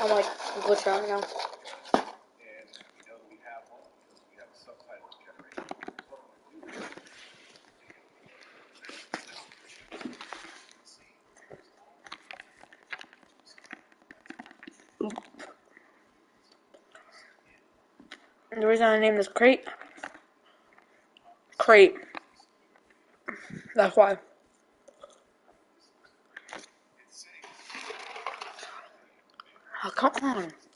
I'm like glitched out now. The reason I named this crate, crate. That's why. Oh, come on.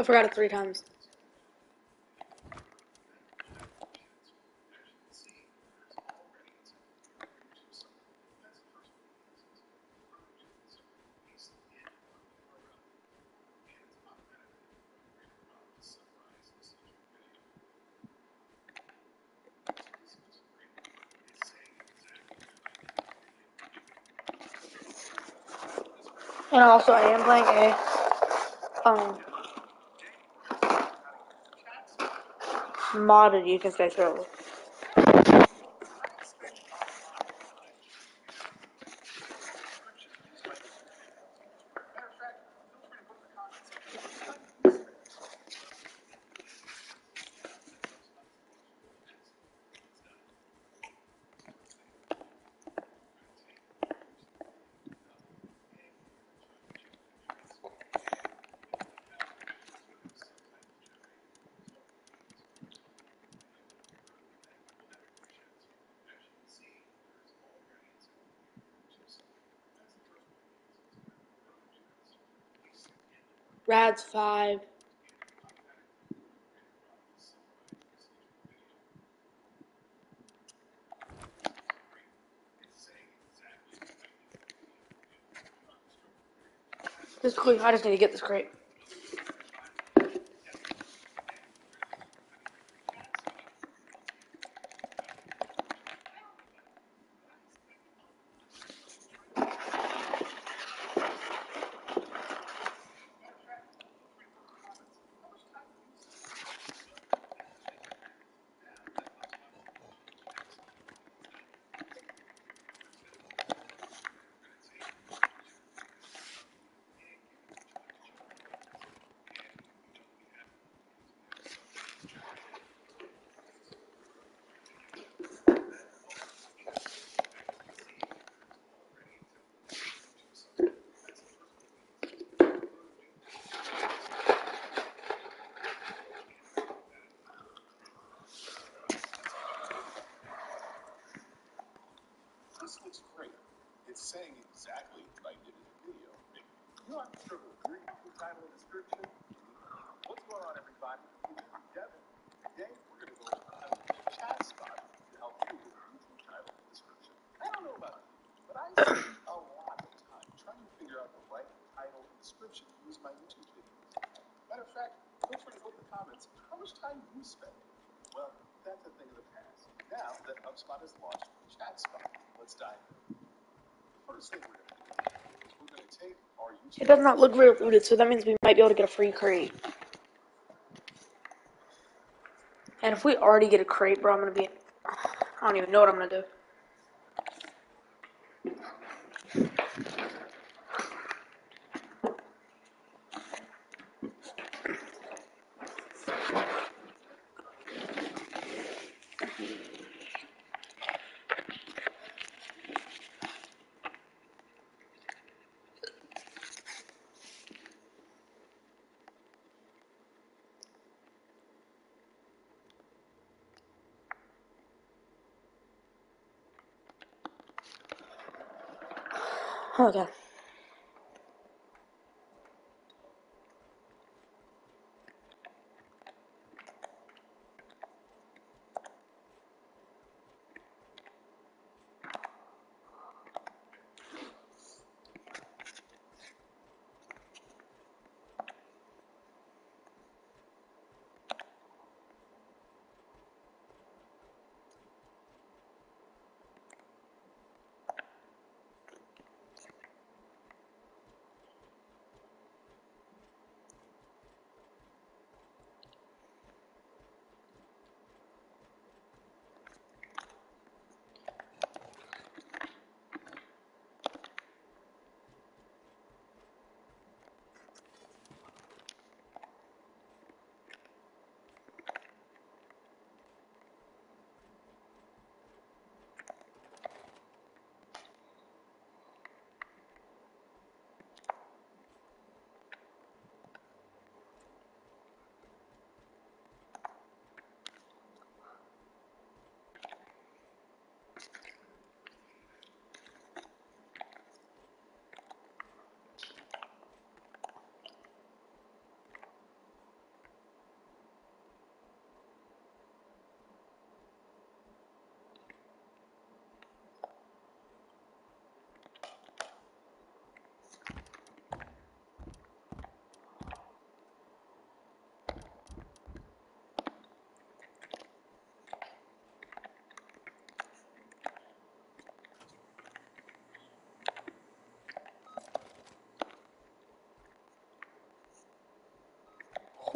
I forgot it three times. And also, I am playing a um modded, you can say so. Rad's five. This is cool. I just need to get this crate. This looks great. It's saying exactly what I did in the video. You know, I'm sure will agree with the title and description. What's going on, everybody? I'm Devin. Today, we're going to go over how to use ChatSpot to help you with the YouTube title and description. I don't know about you, but I spend a lot of time trying to figure out the right title and description to use my YouTube. Matter of fact, feel free to in the comments how much time you spend. Well, that's a thing of the past. Now that HubSpot has launched ChatSpot, let's dive in. First thing we're going to do is we're going to take our YouTube. It does not look very looted, so that means we might be able to get a free crate. And if we already get a crate, bro, I'm gonna be. I don't even know what I'm gonna do. Okay.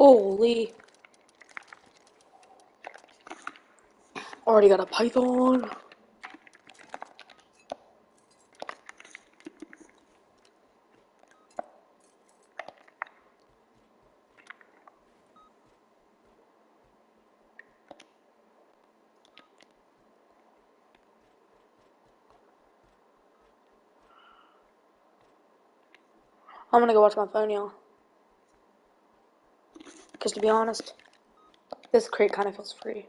Holy. Already got a python. I'm gonna go watch my phone, y'all. Because to be honest, this crate kind of feels free.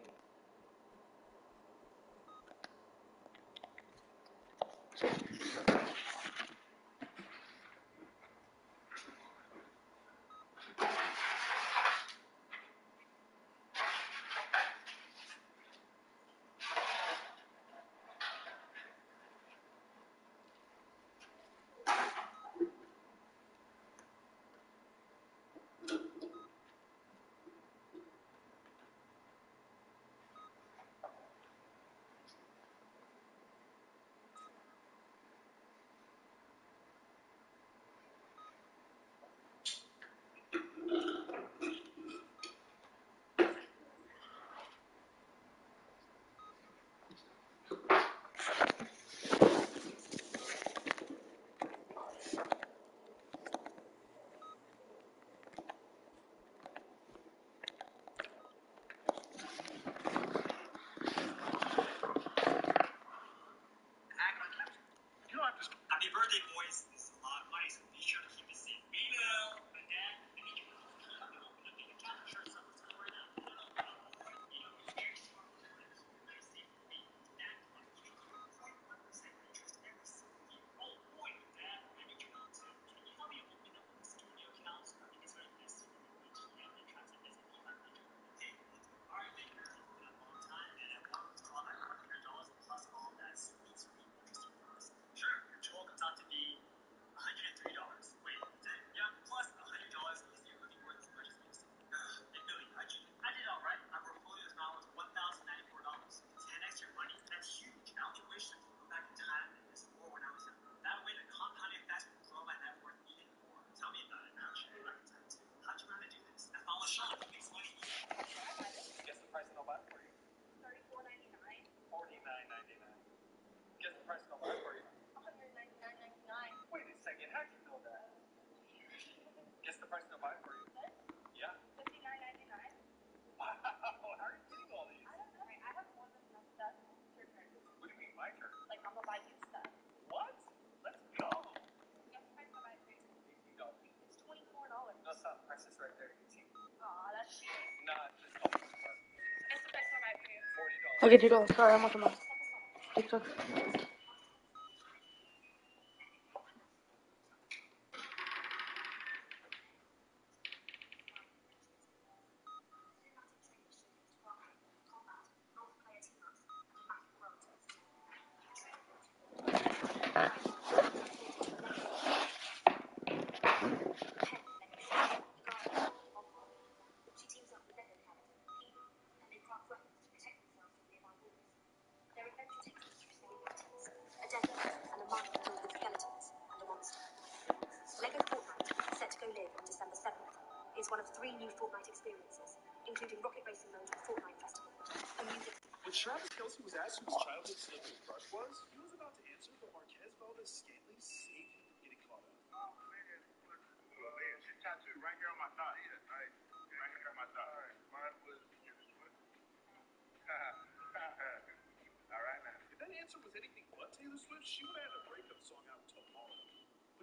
上げてください。待ってます。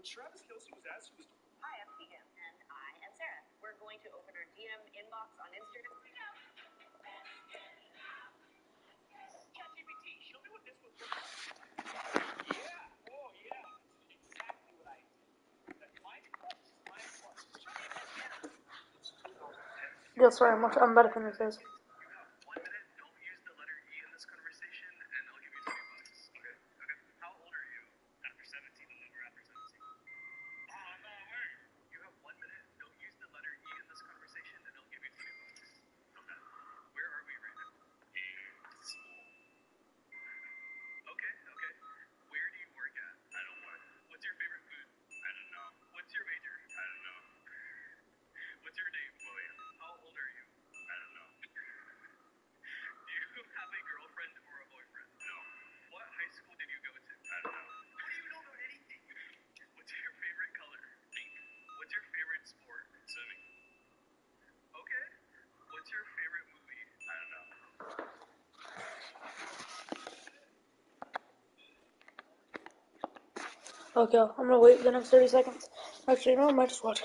When Travis Kelce was asked who was. Hi, I'm Keegan. And I am Sarah. We're going to open our DM inbox on Instagram. ChatGPT, show me what this was. Yeah. Oh, yeah. Exactly what I did. That I'm, I'm better than this. Okay, I'm gonna wait the next 30 seconds. Actually, no, I might just watch.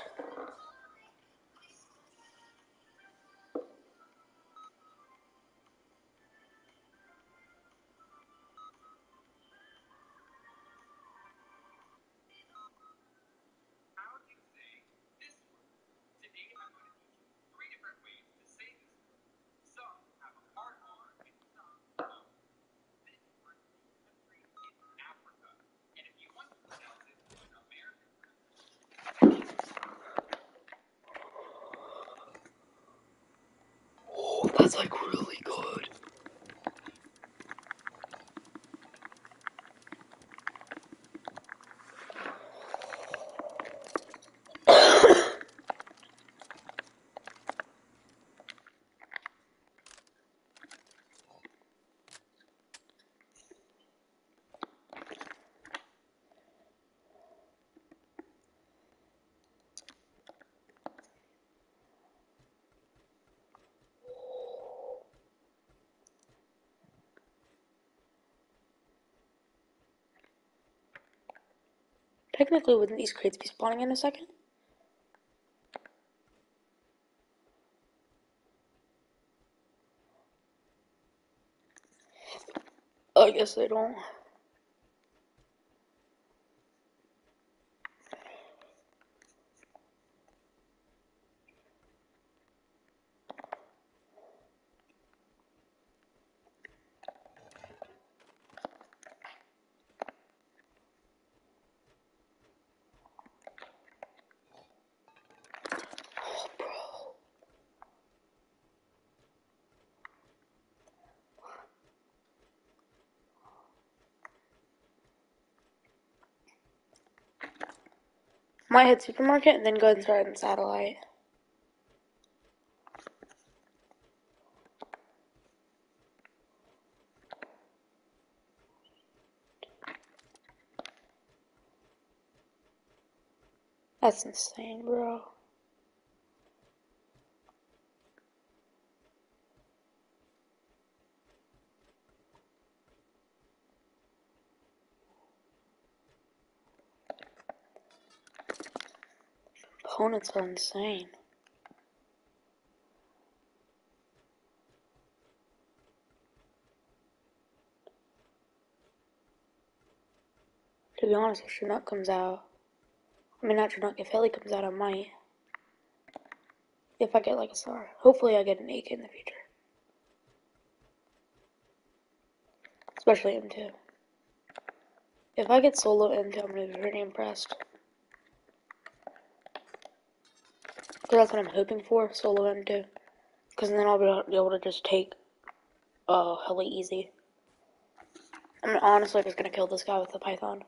How do you say this word? Today I'm going to teach you three different ways to say this word. Some have a hard R and some don't. This word means country in Africa. And if you want to pronounce it with an American Oh, that's like really good. Technically, wouldn't these crates be spawning in a second? I guess they don't. Might hit supermarket and then go and start in satellite. That's insane, bro. Opponents are insane. To be honest, if Chinook comes out, I mean not Chinook, if heli comes out, I might. If I get like a star. Hopefully I get an AK in the future. Especially M2. If I get solo M2, I'm gonna be pretty impressed. Because that's what I'm hoping for, solo M2. Because then I'll be able to just take uh, hella easy. I'm honestly just gonna kill this guy with the python.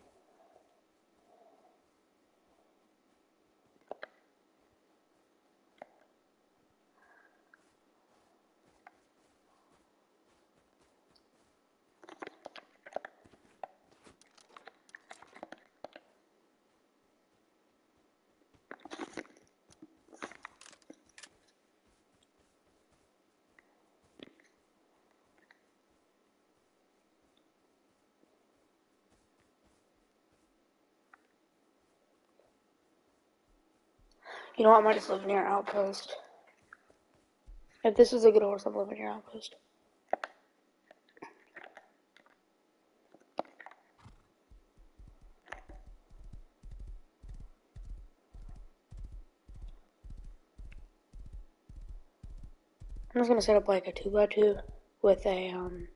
You know what? I might just live near outpost. If this is a good horse, I'm living near outpost. I'm just gonna set up like a two by two with a um.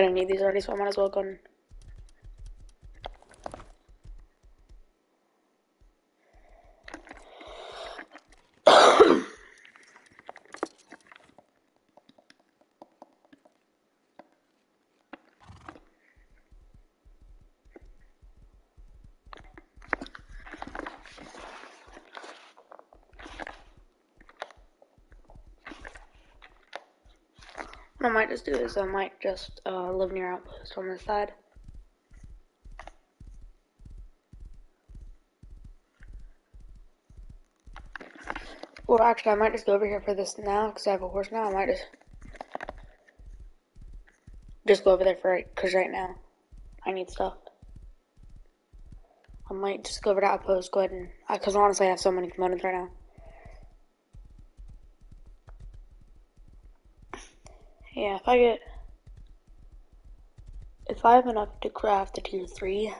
gonna need these already, so I might as well go and... I might just do this. I might just uh, live near outpost on this side. Well, actually, I might just go over here for this now because I have a horse now. I might just just go over there for it because right now I need stuff. I might just go over to outpost. Go ahead and because honestly, I have so many components right now. Yeah, if I get if I have enough to craft the tier three.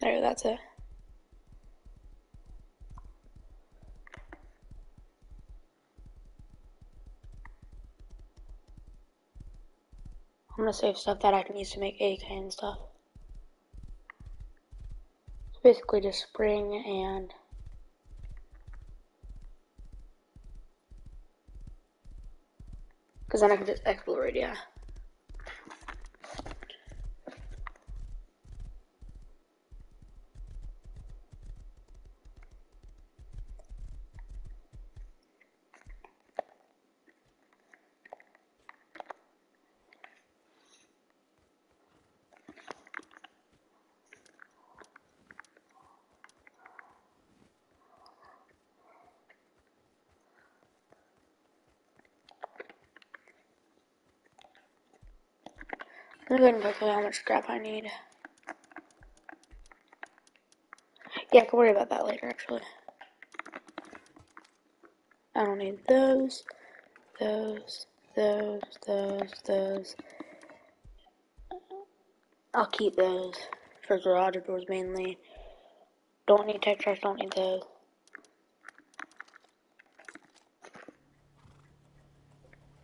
There, that's it. Gonna save stuff that I can use to make AK and stuff. It's basically just spring and because then I can just explore it, yeah. I'm gonna go ahead and calculate how much scrap I need. Yeah, I can worry about that later, actually. I don't need those, those, those, those, those. I'll keep those for garage doors mainly. Don't need textures, don't need those.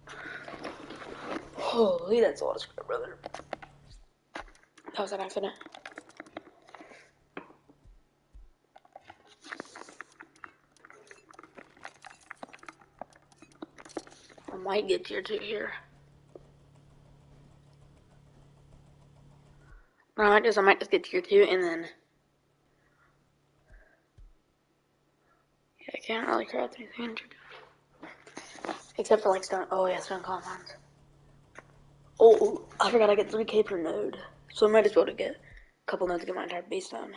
Holy, that's a lot of scrap, brother. That was an accident. I might get tier two here. What I might do is I might just get tier two and then. Yeah, I can't really craft anything. in Except for like stone. Oh, yeah, stone compounds. Oh, I forgot I get 3k per node. So I might as well to get a couple notes to get my entire base done.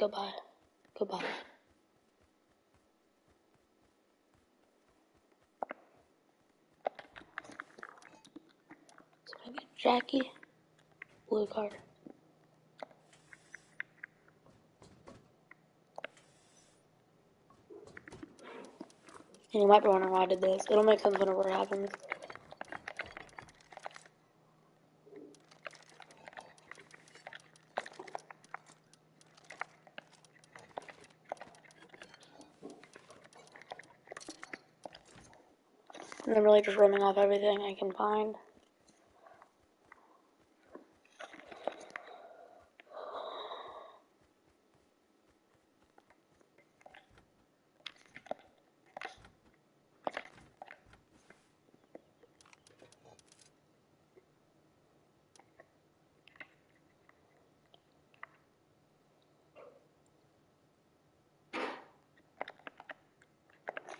Yeah, I'm gonna go buy. Go buy. So I get Jackie, blue card. And you might be wondering why I did this. It'll make sense whenever it happens. And just roaming off everything I can find.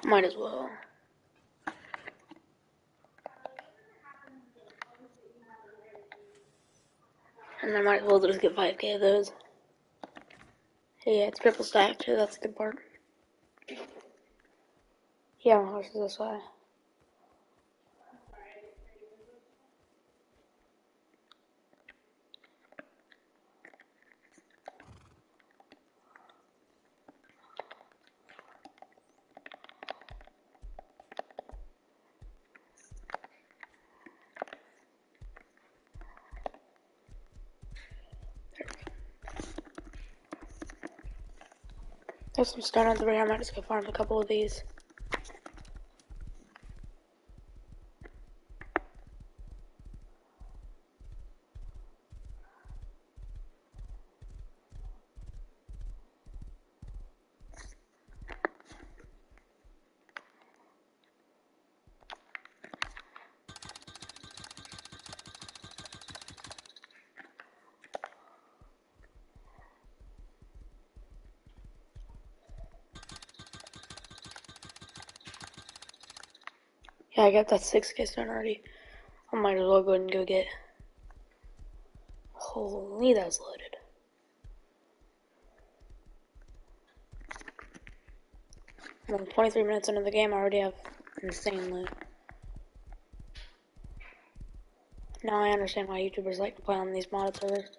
Might as well. I might as well just get 5k of those. Yeah, it's triple stacked that's a good part. Yeah, my horse is this way. Some stone on the way. I might just go farm a couple of these. I got that 6k stone already. I might as well go and go get. Holy, that's loaded. I'm 23 minutes into the game, I already have insane loot. Now I understand why YouTubers like to play on these modded servers.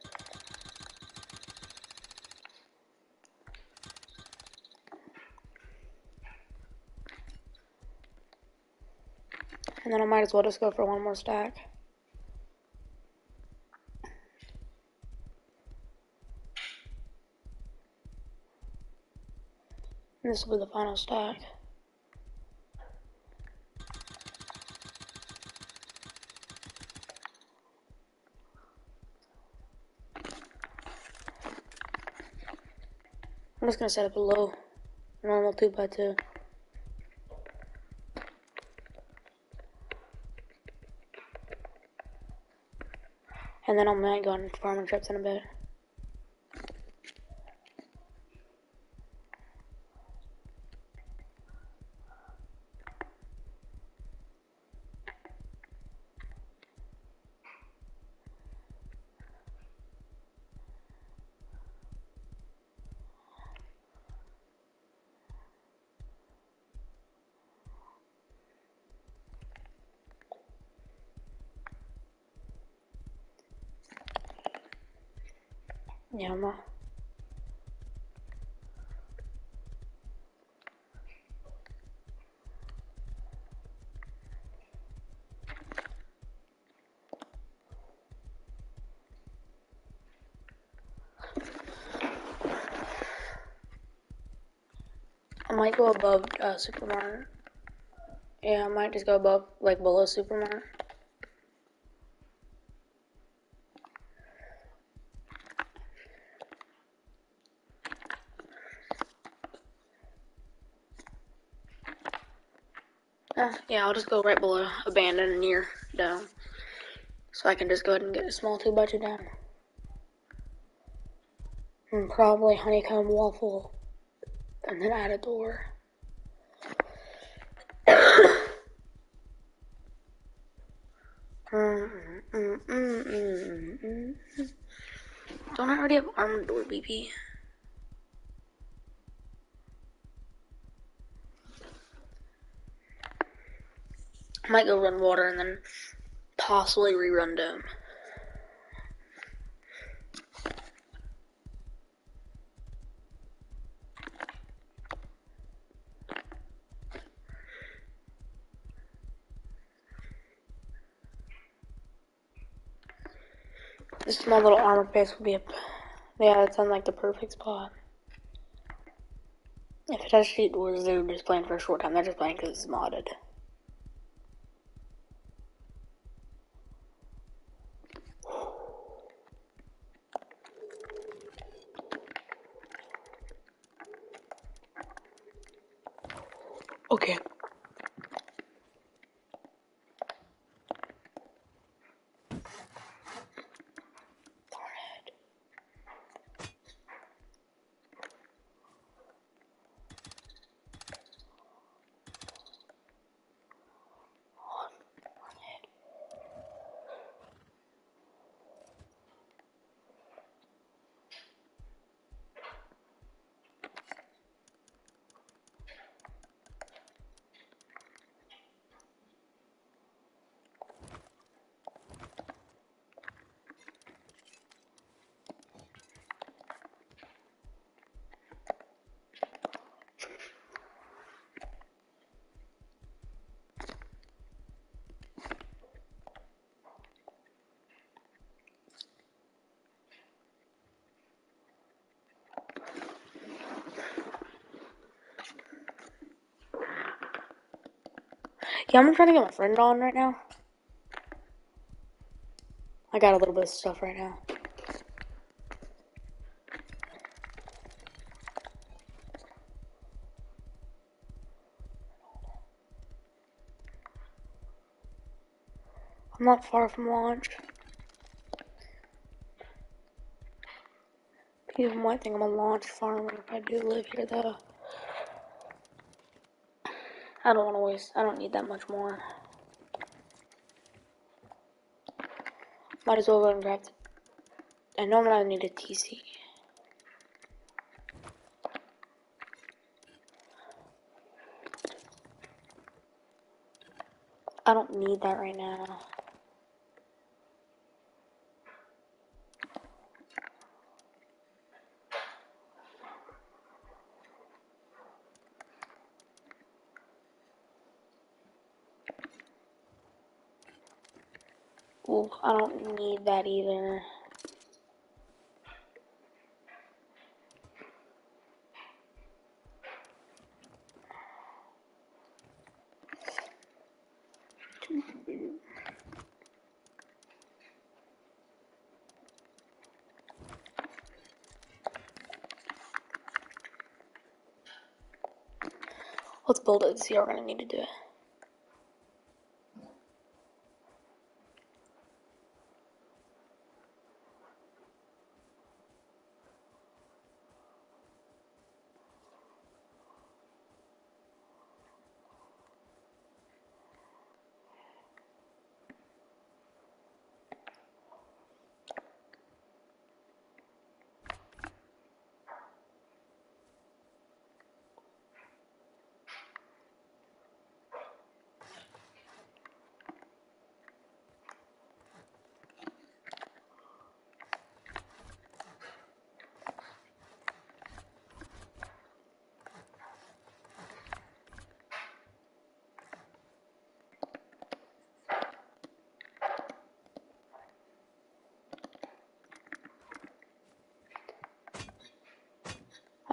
And then I might as well just go for one more stack. And this will be the final stack. I'm just gonna set up a low normal 2x2. And then I might go on farming trips in a bit. Yeah, I'm. I might go above uh, Supermart. Yeah, I might just go above, like below Supermart. Yeah, I'll just go right below abandoned and near down. So I can just go ahead and get a small 2 by 2 down. And probably honeycomb waffle. And then add a door. Don't I already have armored door BP? I might go run water and then possibly rerun dome. This small little armor base would be a yeah, it's on like the perfect spot. If it has sheet doors, they're just playing for a short time. They're just playing because it's modded. Okay. Yeah, I'm trying to get my friend on right now. I got a little bit of stuff right now. I'm not far from launch. People might think I'm a launch farmer if I do live here, though. I don't want to waste. I don't need that much more. Might as well go and grab. The, I know I'm gonna need a TC. I don't need that right now. Ooh, I don't need that either. Let's build it and see how we're gonna need to do it.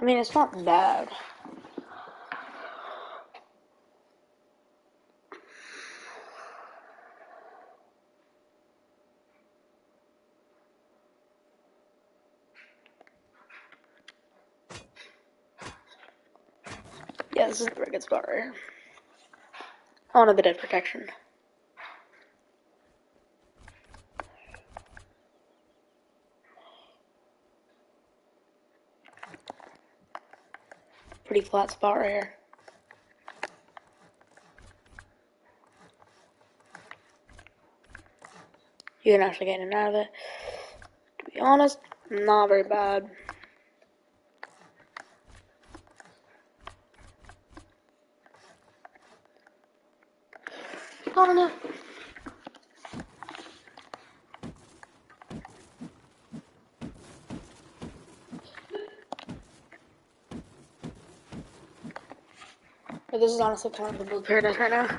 Mean, it's not bad. Yeah, this is a very good spot right here. I want a bit of protection. Pretty flat spot right here. You can actually get in and out of it. To be honest, not very bad. I don't know. Is honestly kind of the build paradise right now.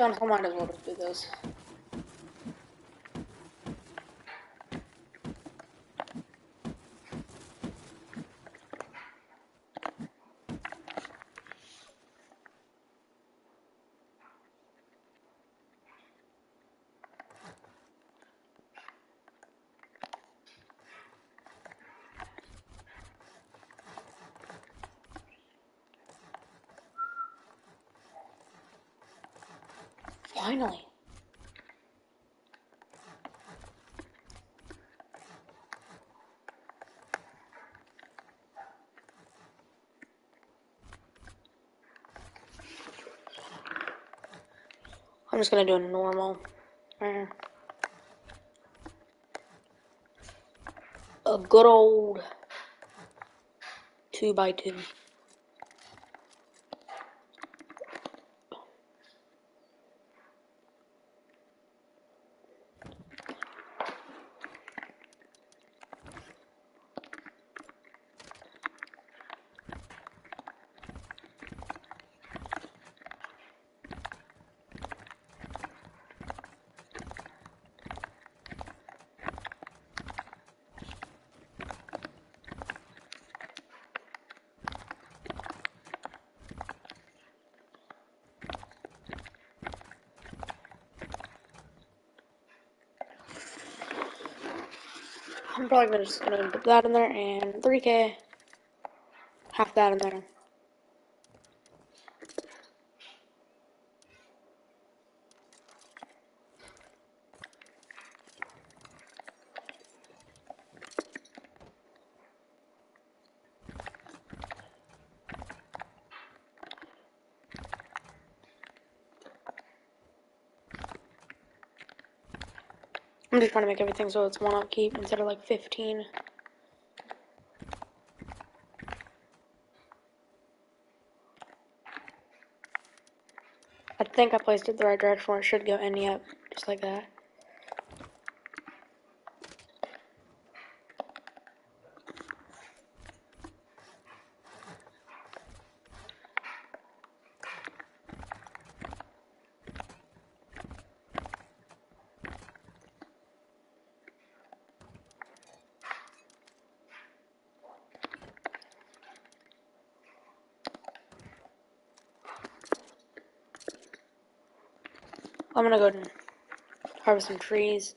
To be honest, I might as well do this. Finally. I'm just gonna do a normal. uh, A good old two by two. I'm just gonna put that in there and 3k. Half that in there. I'm just trying to make everything so it's one upkeep instead of like 15. I think I placed it the right direction where it should go any up, just like that. I'm gonna go harvest some trees.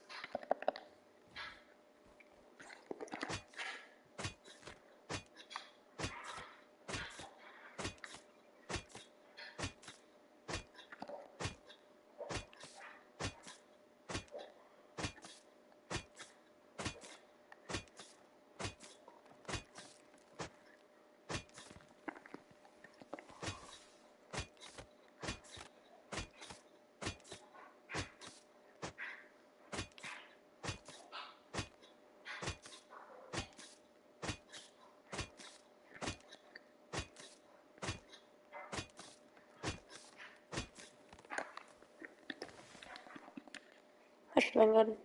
That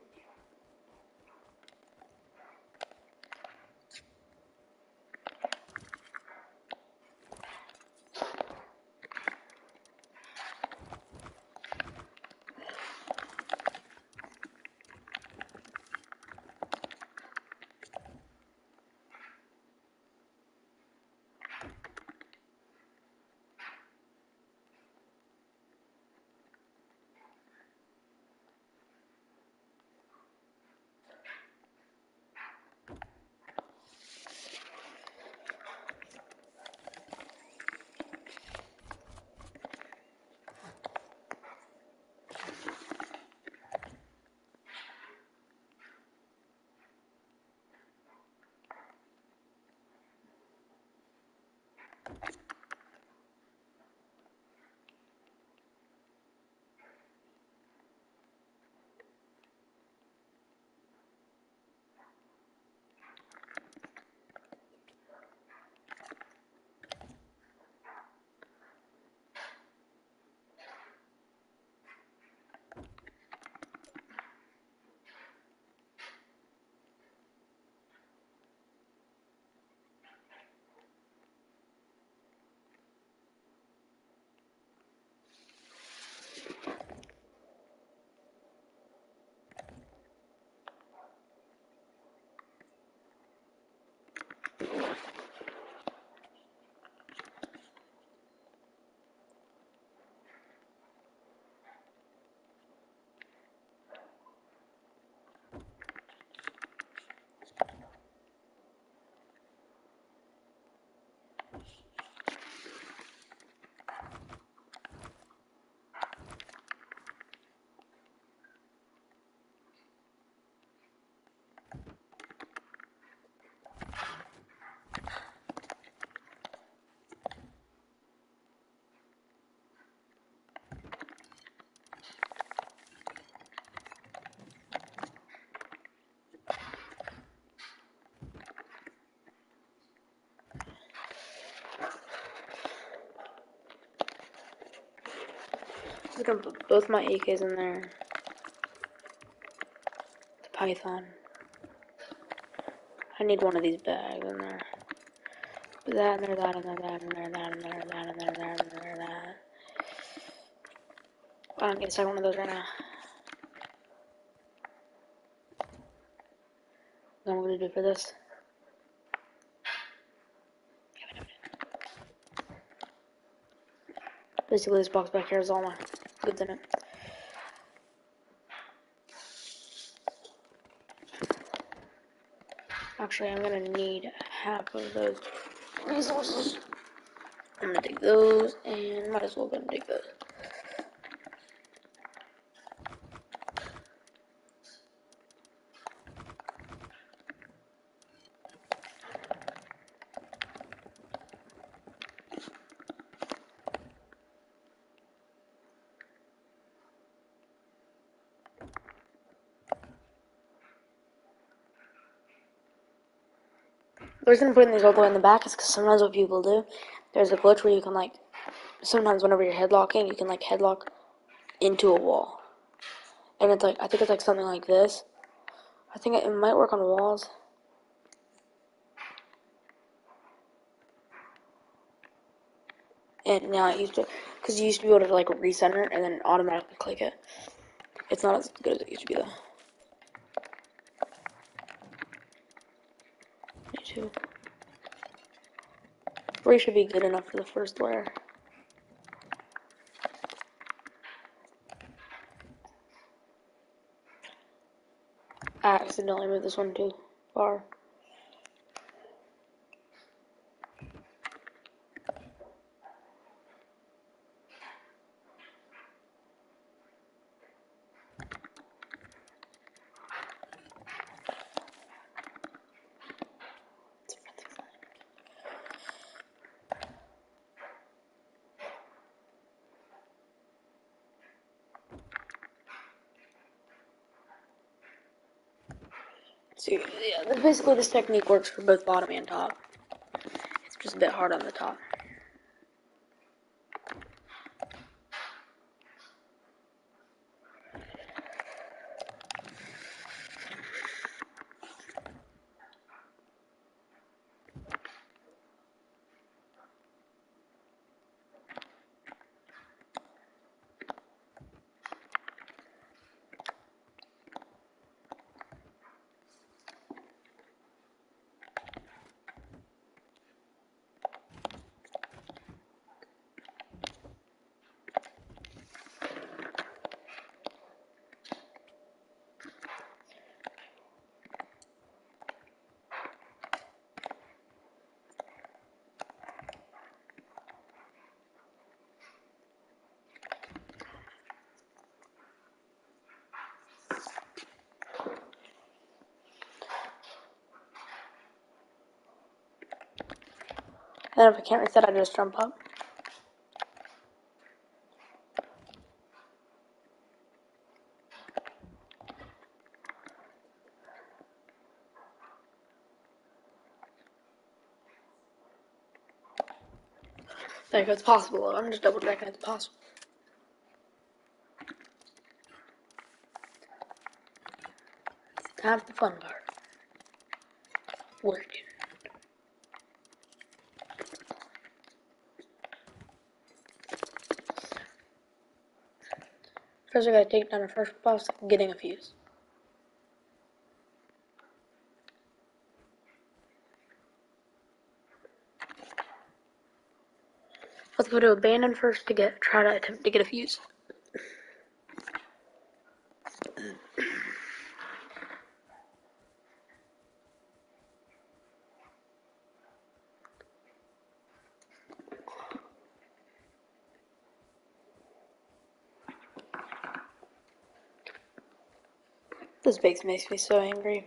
I'm gonna put both my AKs in there. The Python. I need one of these bags in there. Put that in there, that in there, that in there, that in there, that in there, that in there, that. I don't get a second one of those right now. What I'm gonna do for this. Basically, this box back here is all my it. Actually, I'm gonna need half of those resources. I'm gonna take those and might as well go and take those. The reason I'm putting these all the way in the back is because sometimes what people do, there's a glitch where you can like, sometimes whenever you're headlocking, you can like headlock into a wall. And it's like, I think it's like something like this. I think it, might work on walls. And now it used to, because you used to be able to like recenter and then automatically click it. It's not as good as it used to be though. Too. Three should be good enough for the first layer. I accidentally moved this one too far. So yeah, basically this technique works for both bottom and top. It's just a bit hard on the top. And if I can't reset, I just jump up. There it's possible. I'm just double checking it's possible. Time for the fun part. Working. First, I gotta take down the first boss, getting a fuse. Let's go to abandon first to get try to attempt to get a fuse. This makes me so angry.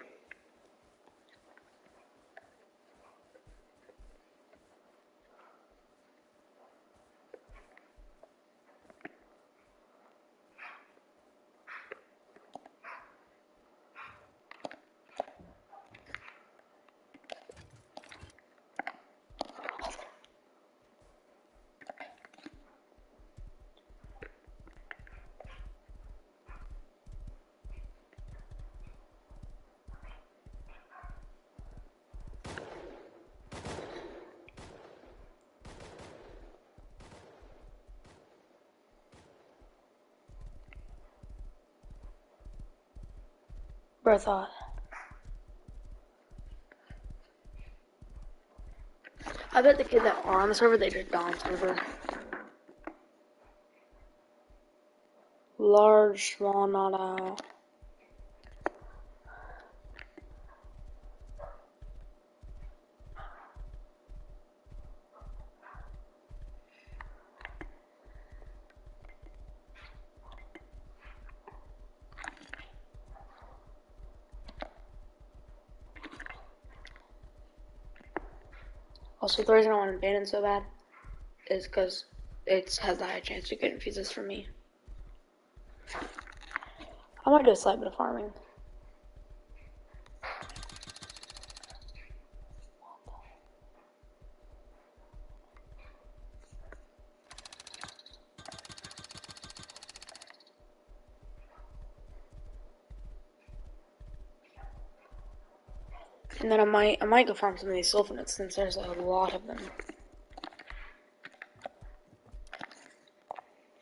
Bro thought. I bet the kids that are on the server, they just Dom server. Large, small, not out. Also, the reason I want it so bad is because it has a high chance to get infuses from me. I might do a slight bit of farming. Then I might I might go farm some of these sulfur nodes since there's a lot of them.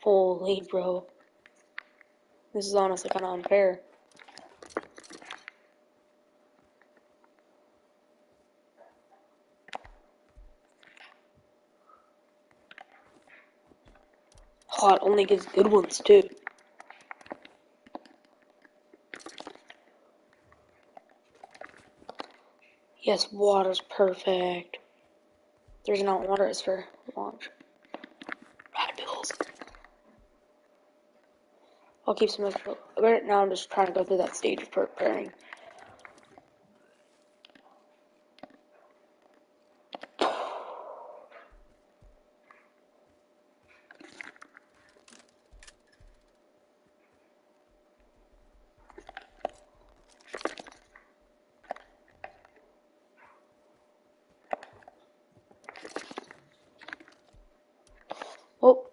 Holy bro. This is honestly kinda unfair. Oh, it only gives good ones too. Yes, water's perfect. There's not water is for launch. I'll keep some extra. Right now, I'm just trying to go through that stage of preparing. Oh,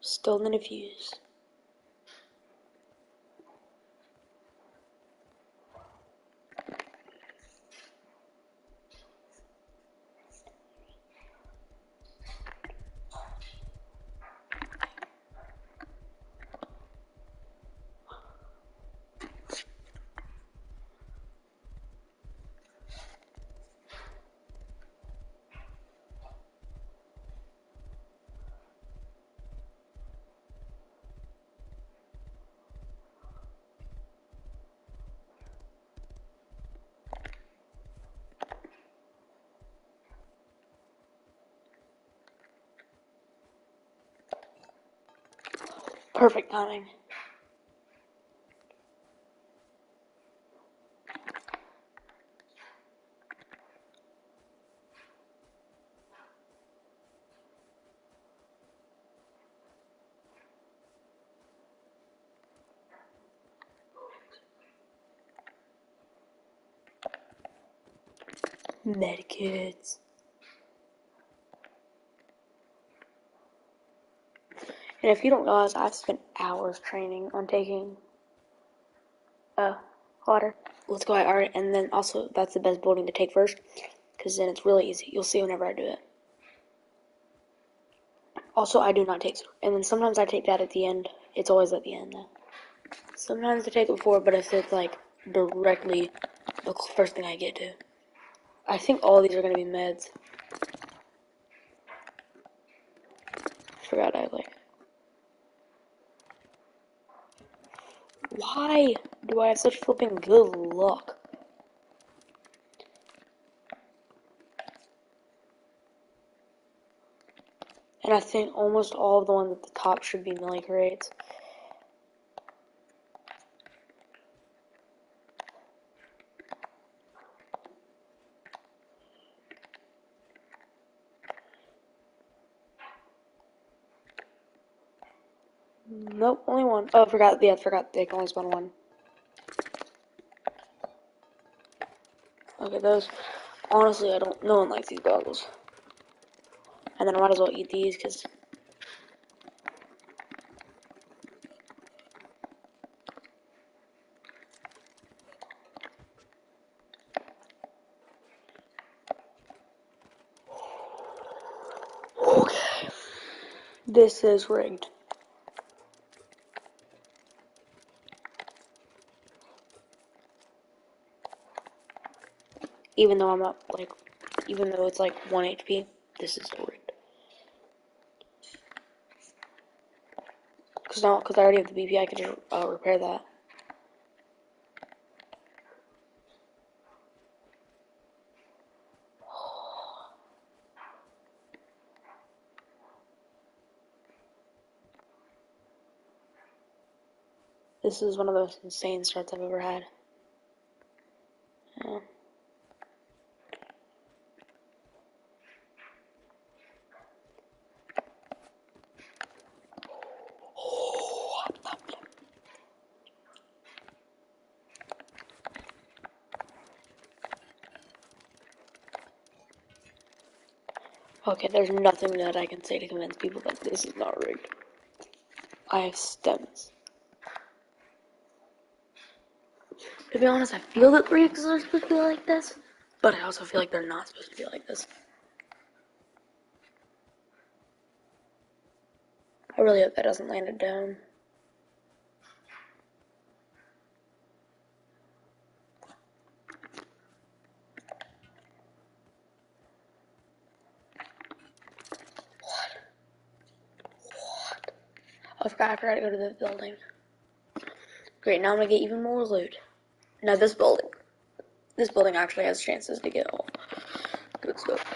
Still no fuse. Perfect timing. Medikits. And if you don't realize, I've spent hours training on taking uh water. Let's go alright, and then also that's the best building to take first, because then it's really easy. You'll see whenever I do it. Also, I do not take, and then sometimes I take that at the end. It's always at the end though. Sometimes I take it before, but if it's like directly the first thing I get to. I think all these are gonna be meds. Forgot I like. Why do I have such flipping good luck? And I think almost all of the ones at the top should be milli crates. Nope, only one. Oh, I forgot. Yeah, I forgot. They can only spawn one. Okay, those. Honestly, I don't. No one likes these goggles. And then I might as well eat these because. Okay. This is rigged. Even though I'm up, like, even though it's like 1 HP, this is weird. Because now, because I already have the BP, I can just uh, repair that. This is one of the most insane starts I've ever had. Yeah. Okay, there's nothing that I can say to convince people that this is not rigged. I have stems. To be honest, I feel that rigs are supposed to be like this, but I also feel like they're not supposed to be like this. I really hope that doesn't land it down. I forgot, to go to the building. Great, now I'm gonna get even more loot. Now this building, this building actually has chances to get all good stuff.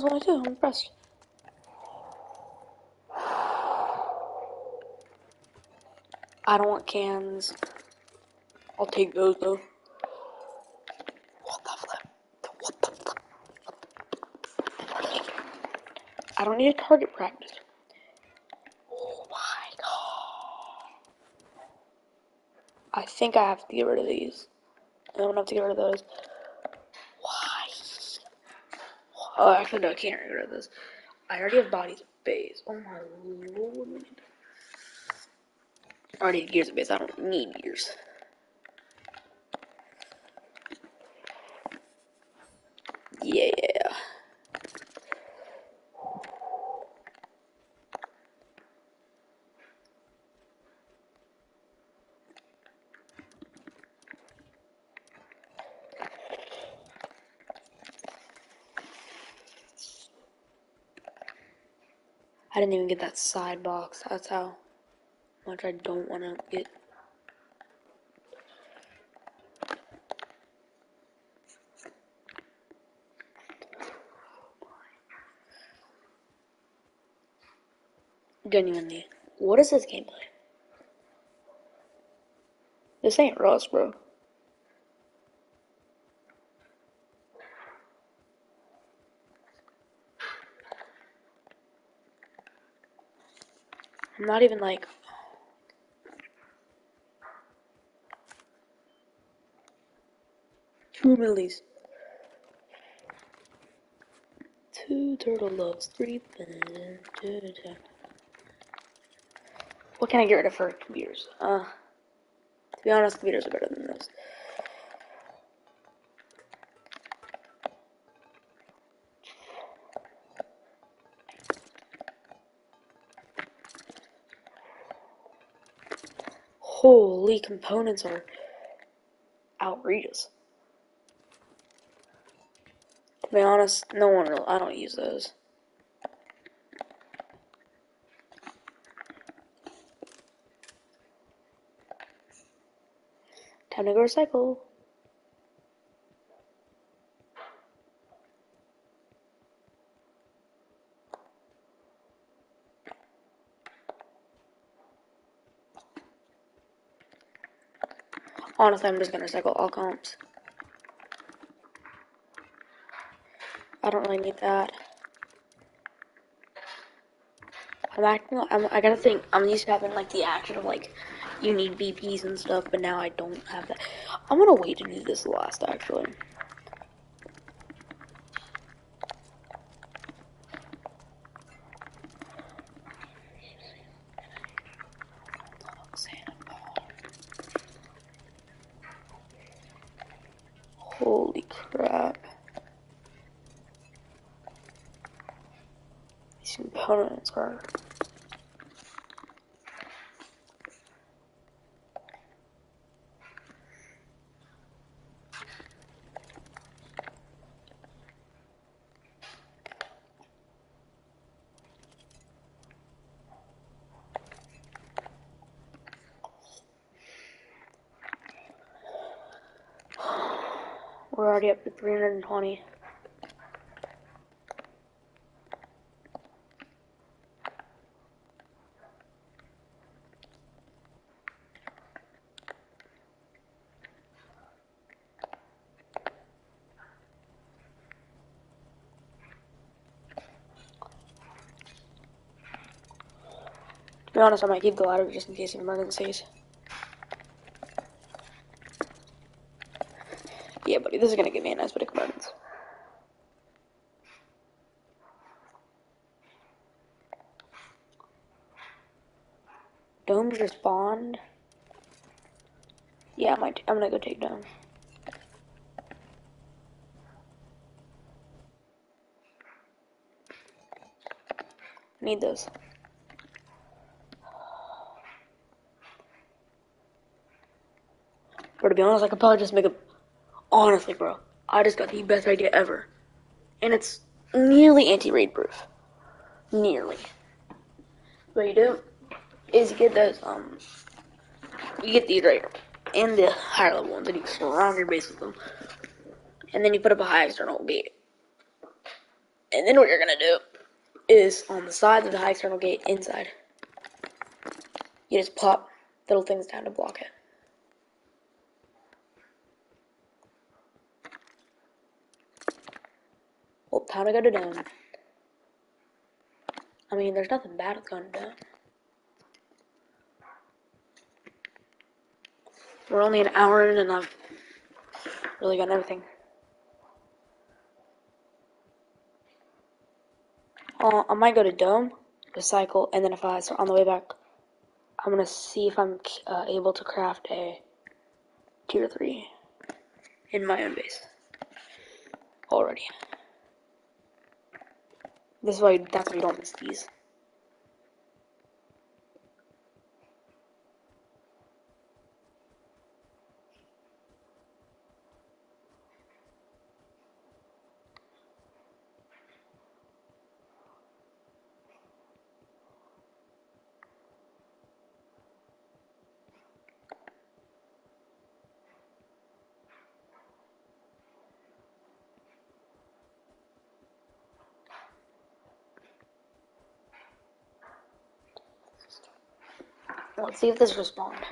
No, that's what I do. I'm impressed. I don't want cans. I'll take those though. What the flip? What the flip? I don't need a target practice. Oh my god. I think I have to get rid of these. I'm gonna have to get rid of those. Why? Oh, actually, no, I can't get rid of this. I already have bodies of base. Oh my lord. I already have gears of base. I don't need gears. Yeah. I didn't even get that side box. That's how much I don't want to get. Genuinely, what is this gameplay? This ain't Rust, bro. Not even like. Two millies. Two turtle loves, three. What can I get rid of for computers? Uh, to be honest, computers are better than Components are outrageous. To be honest, no one I don't use those. Time to go recycle. Honestly, I'm just gonna recycle all comps. I don't really need that. I'm acting. I'm, I gotta think. I'm used to having like the action of like you need BPs and stuff, but now I don't have that. I'm gonna wait to do this last actually. We're already up to 320. Be honest, I might keep the ladder just in case of emergencies. Yeah, buddy, this is gonna give me a nice bit of components. Domes respond. Yeah, I might. I'm gonna go take dome. Need those. But to be honest, I could probably just make a. Honestly, bro, I just got the best idea ever, and it's nearly anti-raid proof. Nearly. What you do is you get those um, you get these right here, and the higher level ones, and you surround your base with them, and then you put up a high external gate. And then what you're gonna do is on the sides of the high external gate inside, you just plop little things down to block it. Well, time to go to dome. I mean, there's nothing bad with going to. We're only an hour in, and I've really gotten everything. Uh, I might go to dome, recycle, and then if I so on the way back, I'm gonna see if I'm uh, able to craft a tier three in my own base already. This is why that's why you don't miss these. Let's see if this respawned.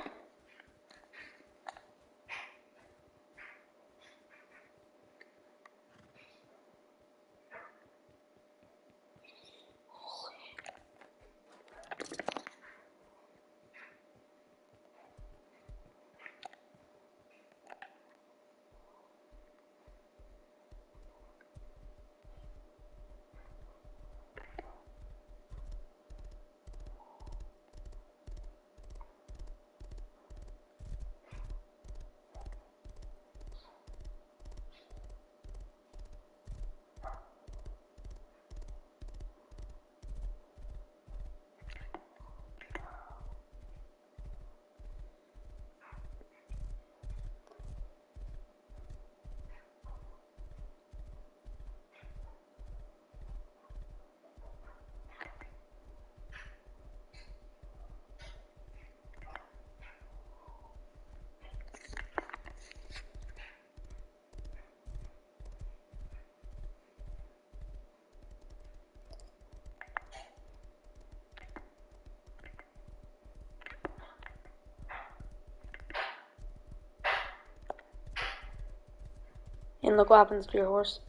And look what happens to your horse.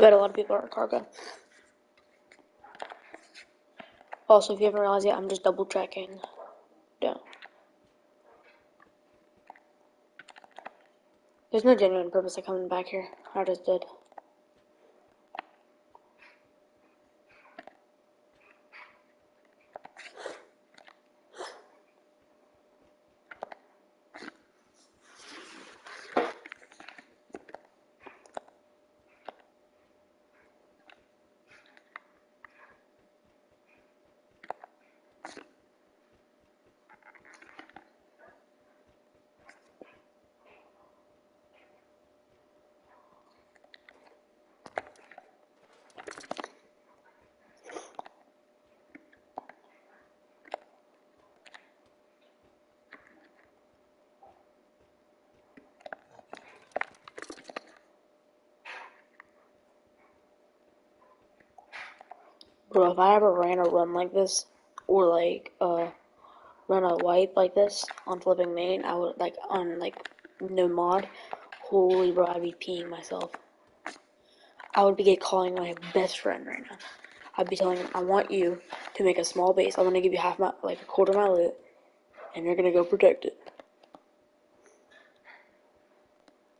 I bet a lot of people are at cargo. Also, if you haven't realized yet, I'm just double checking. Yeah. There's no genuine purpose of coming back here. I just did. Bro, if I ever ran a run like this, or like uh, run a wipe like this on flipping main, I would like on like no mod. Holy bro, I'd be peeing myself. I would be calling my best friend right now. I'd be telling him, I want you to make a small base. I'm gonna give you half my like a quarter of my loot, and you're gonna go protect it.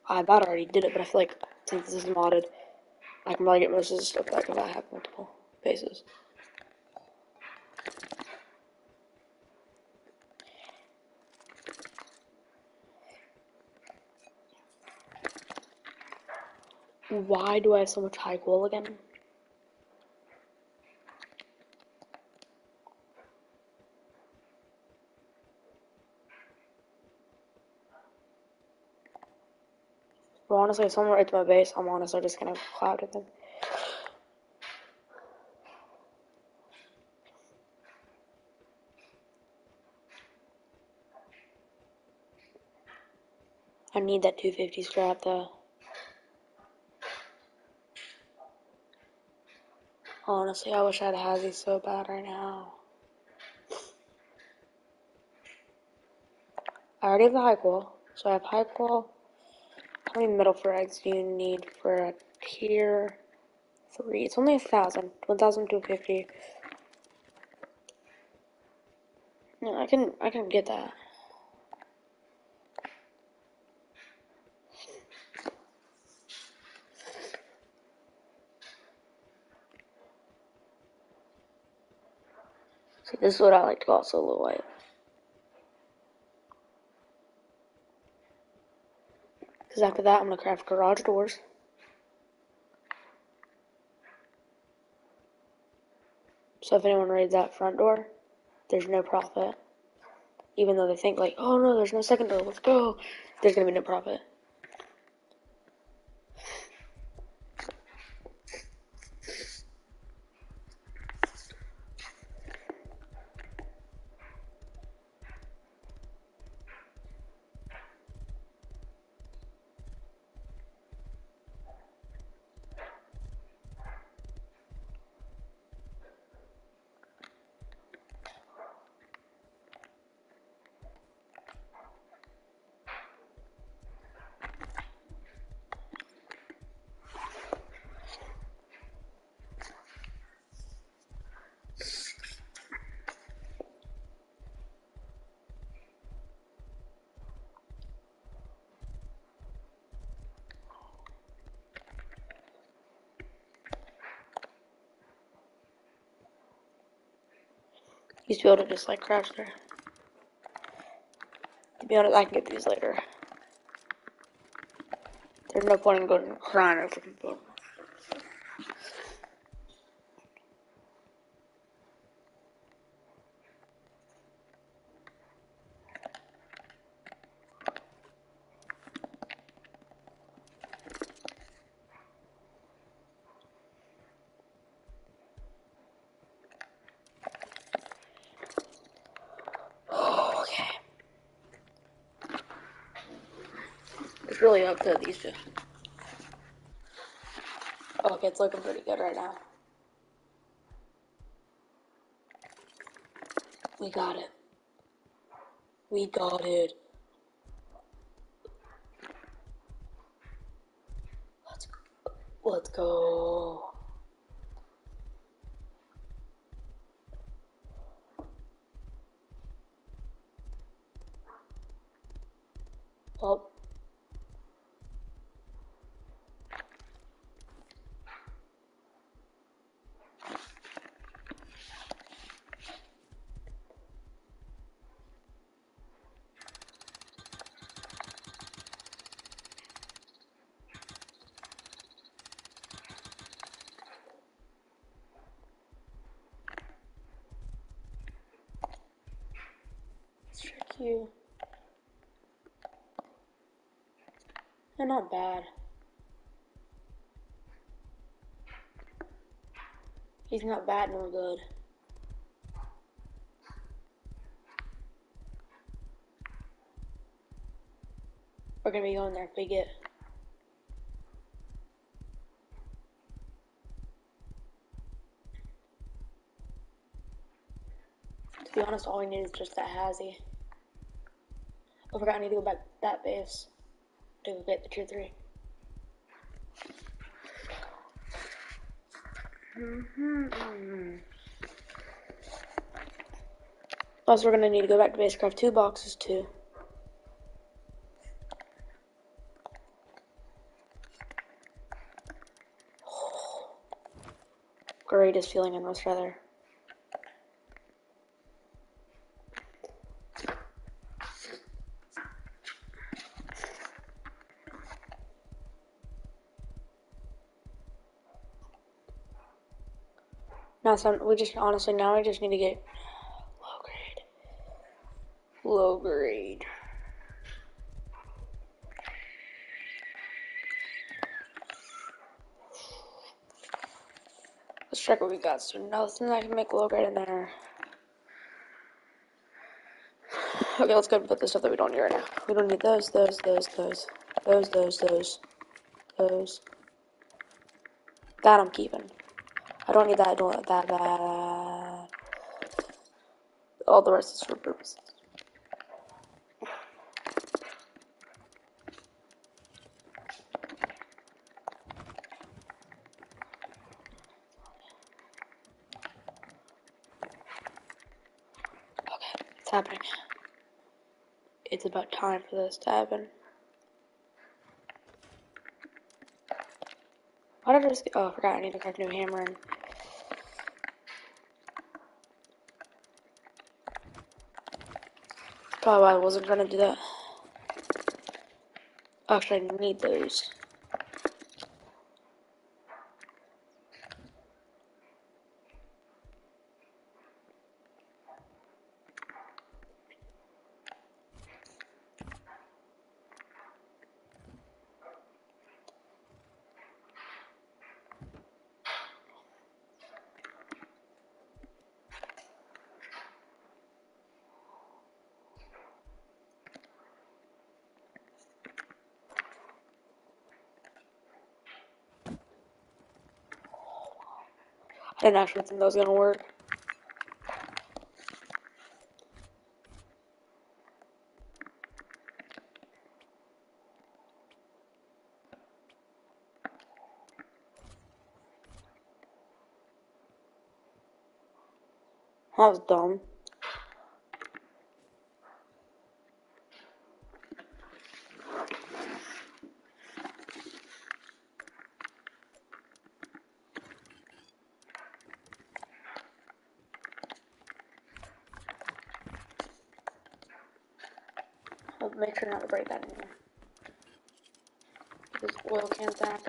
I about already did it, but I feel like since this is modded, I can probably get most of the stuff back if I have multiple bases. Why do I have so much high qual again? Well, honestly, if someone my base, I'm honestly just gonna cloud at them. Need that 250 scrap though. Honestly, I wish I had Hazy so bad right now. I already have the high qual, so I have high qual. How many metal frags do you need for a tier three? It's only a thousand, one thousand two fifty. No, I can, I can get that. This is what I like to call solo white. Because after that, I'm going to craft garage doors. So if anyone raids that front door, there's no profit. Even though they think like, oh no, there's no second door, let's go. There's going to be no profit. Used to be able to just like there. To be honest, I can get these later. There's no point in going crying over them. Okay. Really up to these two. Oh, okay, it's looking pretty good right now. We got it. We got it. Let's go. Let's go. Well, let's check you. They're not bad. He's not bad nor good. We're gonna be going there if we get. To be honest, all we need is just that hazy. I forgot I need to go back to that base to go get the tier three. Mm-hmm. Also, we're gonna need to go back to base craft two boxes too. Greatest feeling in this feather. We just honestly now we just need to get low grade. Low grade. Let's check what we got. So nothing I can make low grade in there. Okay, let's go and put the stuff that we don't need right now. We don't need those, those, those, those, those, those, those, those. That I'm keeping. I don't need that. I don't that. That. All the rest is for purposes. Okay, it's happening. It's about time for this to happen. Why did I just? Oh, I forgot. I need to craft a new hammer. And... Why I wasn't gonna do that. Actually, I need those. Didn't actually think that was gonna work. That was dumb. I'll make sure not to break that anymore. This oil can back.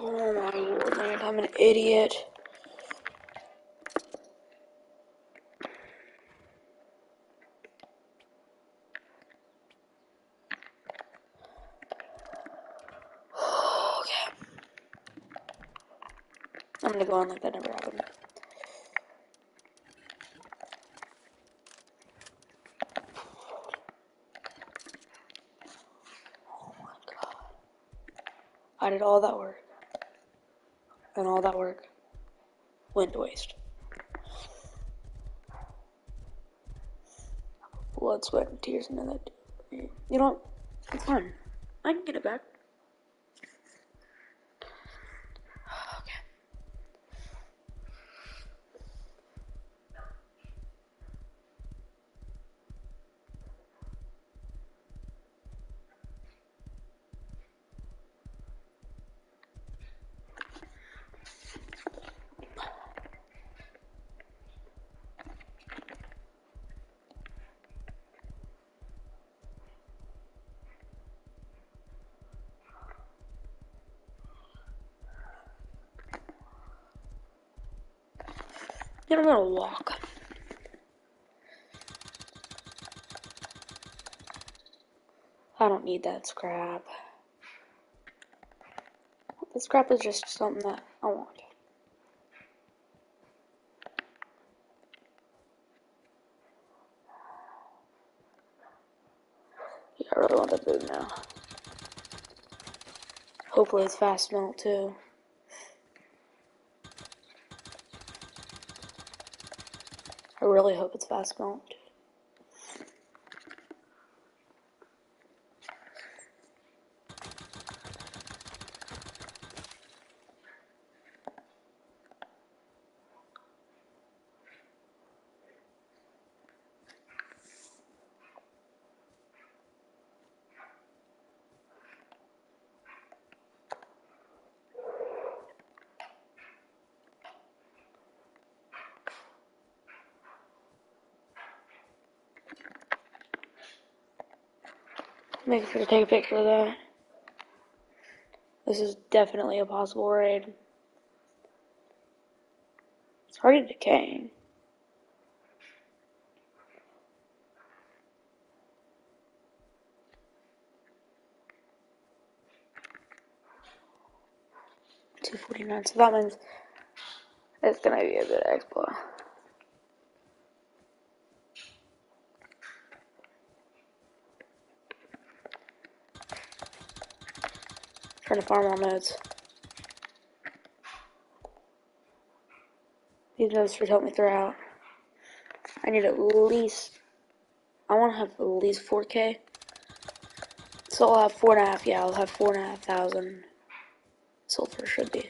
Oh my lord, I'm an idiot. okay. I'm gonna go on like that never happened. Oh god. I did all that work. And all that work went to waste. Blood, sweat, and tears into that. You know, it's fine. I can get it back. Then I'm gonna walk. I don't need that scrap. The scrap is just something that I want. Yeah, I really want that boot now. Hopefully it's fast melt too. I really hope it's fast Make sure to take a picture of that. This is definitely a possible raid. It's already decaying. Two forty nine. So that means it's gonna be a good expo. To farm all nodes. These nodes should help me throw out. I need at least. I want to have at least 4k. So I'll have four and a half. Yeah, I'll have four and a half thousand. Sulfur should be.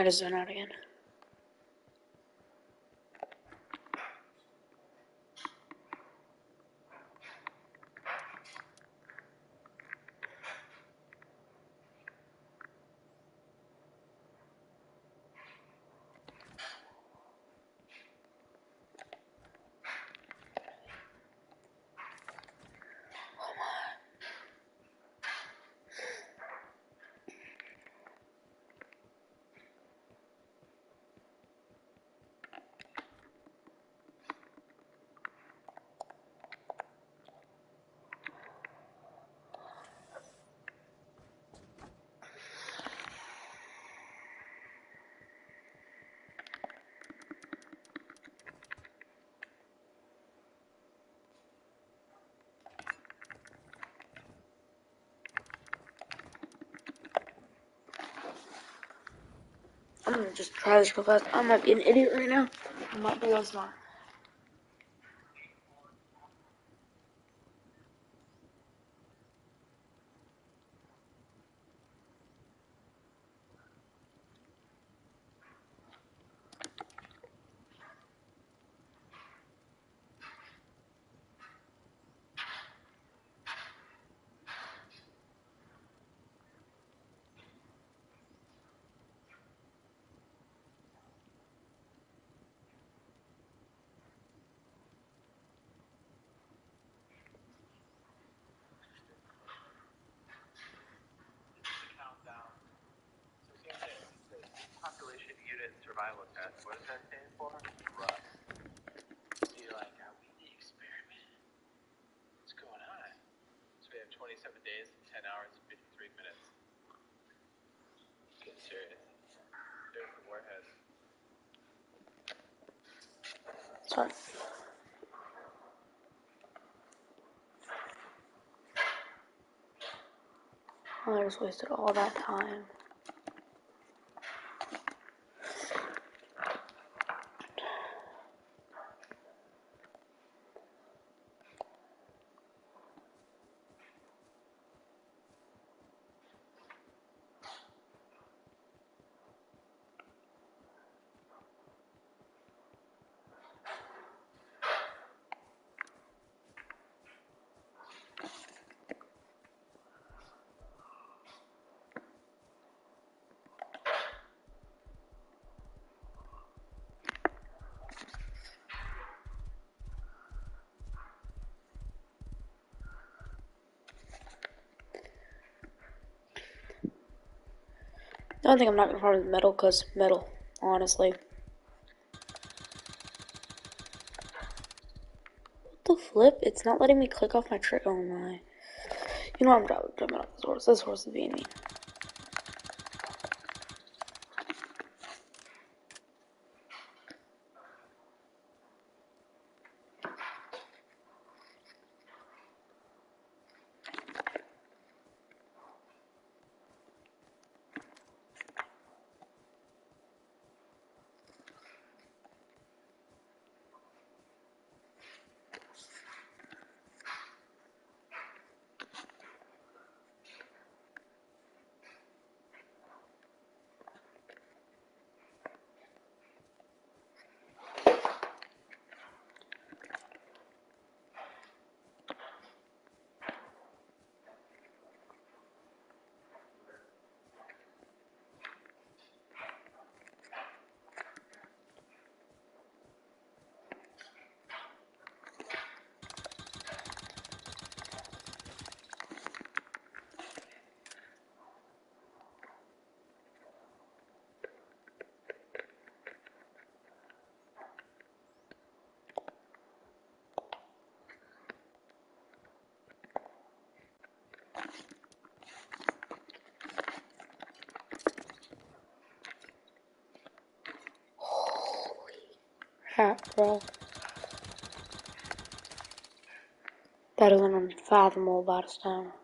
I just zone out again. I'm gonna just try this real fast. I might be an idiot right now. I might be real smart. Survival test. What does that stand for? Rust. So you're like, the experiment? What's going on? So we have 27 days, 10 hours, 53 minutes. Getting serious. There's the warhead. Sorry. Oh, I just wasted all that time. I don't think I'm not gonna farm with metal, cause metal, honestly. What the flip? It's not letting me click off my trick. Oh my. You know I'm jumping jumping off this horse. This horse is being mean. Bro. That is an unfathomable his time. I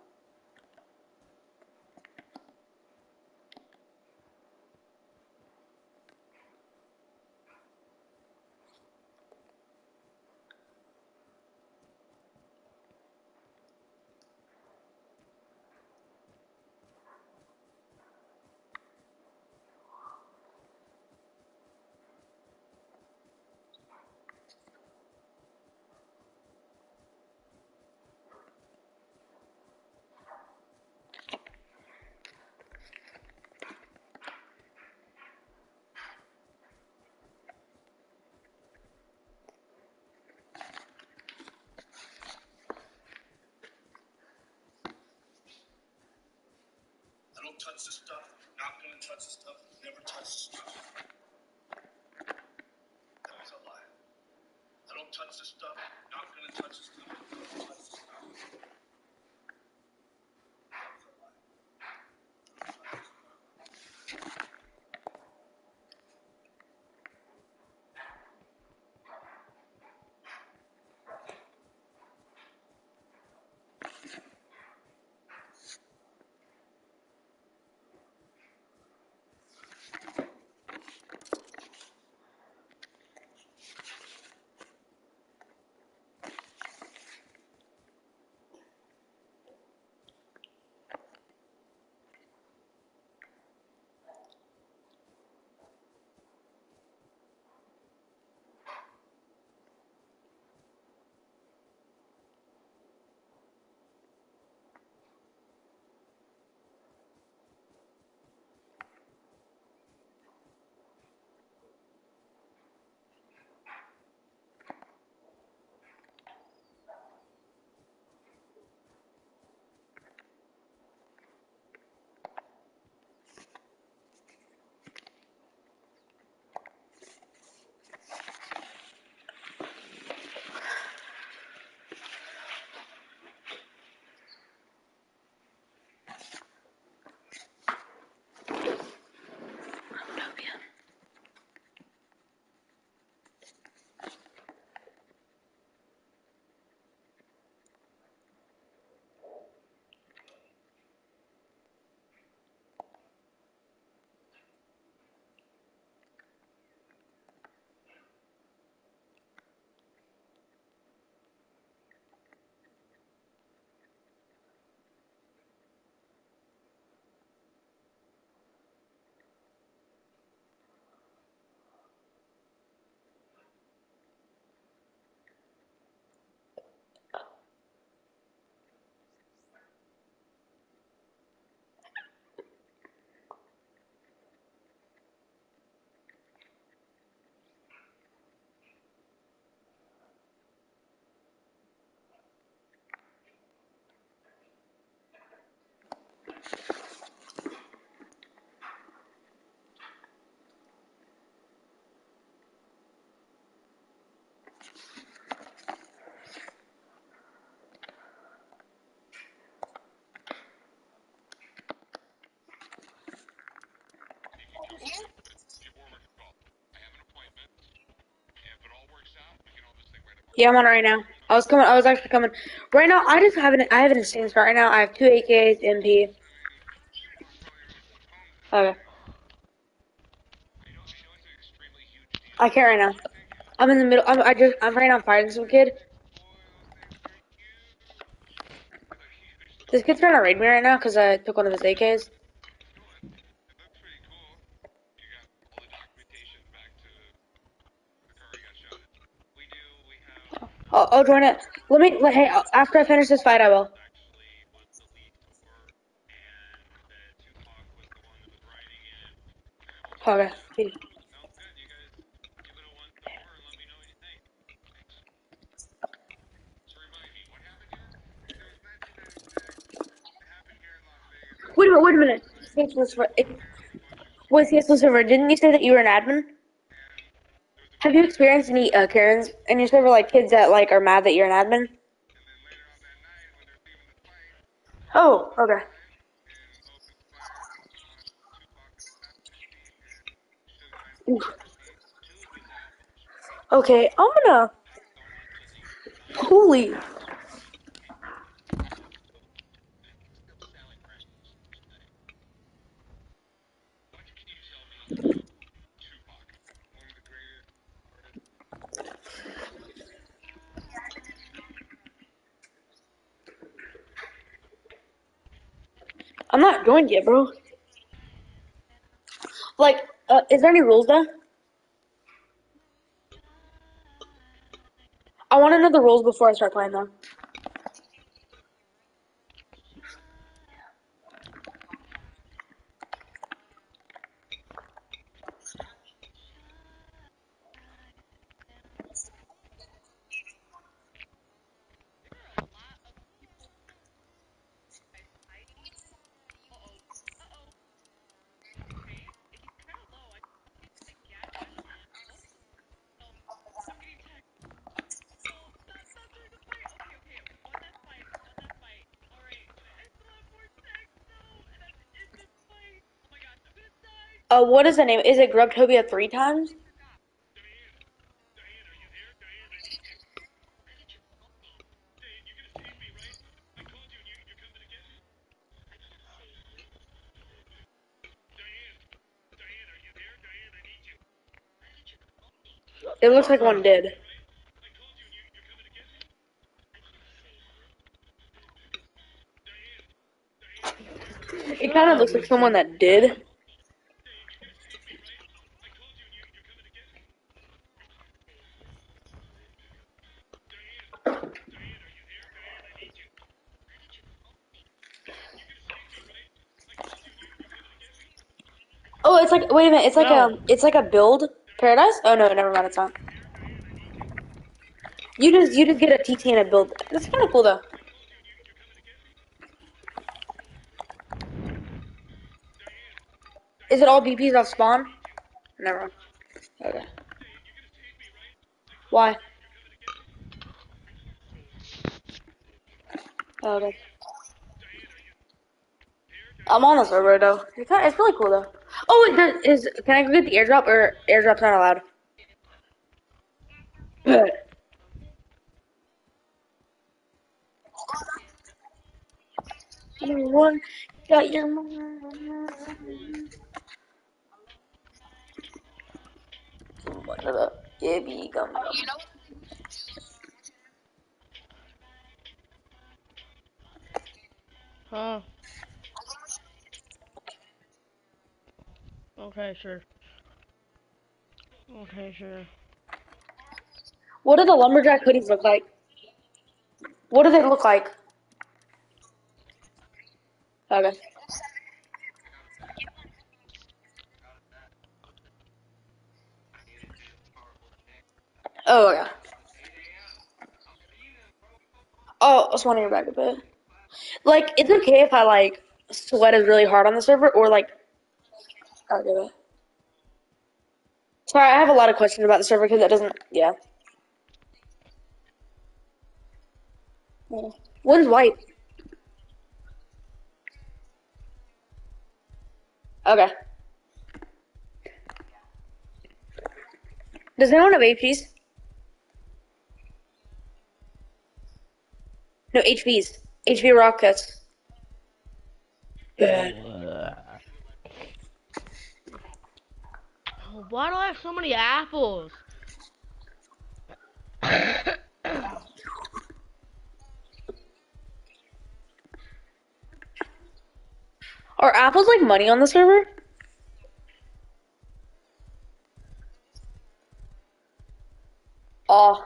don't touch this stuff. Not gonna touch this stuff. Never touch this stuff. That was a lie. I don't touch this stuff. Not gonna touch this stuff. Yeah, I'm on right now. I was coming. I was actually coming. Right now, I just have an. I have an insane start right now. I have two AKs, MP. Okay. I can't right now. I'm in the middle. I'm. I just. I'm right now fighting some kid. This kid's trying to raid me right now because I took one of his AKs. I'll, join it. Let me. Let, hey, after I finish this fight, I will. Okay. Wait a minute. Wait a minute. CS Lucifer. it- Wait, CS Didn't you say that you were an admin? Have you experienced any uh, Karens in your server, like kids that like are mad that you're an admin? Oh, okay. Okay, I'm gonna. Holy. I'm not joined yet, bro. Like, uh, is there any rules though? I want to know the rules before I start playing them. Uh, what is the name? Is it Grubtopia three times? It looks like one did. It kind of looks like someone that did. Oh, it's like wait a minute. It's like No. a it's like a build paradise. Oh no, never mind. It's not. You just you just get a TT and a build. That's kind of cool though. Is it all BPs off spawn? Never mind. Okay. Why? Oh, okay. I'm on the server though. It's, kind it's really cool though. Oh, it does, is can I go get the airdrop or airdrop's not allowed? One got your What the gum gum. Huh? Okay, sure. Okay, sure. What do the lumberjack hoodies look like? What do they look like? Okay. Oh yeah. Oh, I was wanting your back a bit. Like, it's okay if I like sweat is really hard on the server, or like. Okay. Sorry, I have a lot of questions about the server because that doesn't. Yeah. Yeah. When's white? Okay. Does anyone have APs? No, HVs. HV rockets. Bad. Oh, why do I have so many apples? Are apples like money on the server? Oh.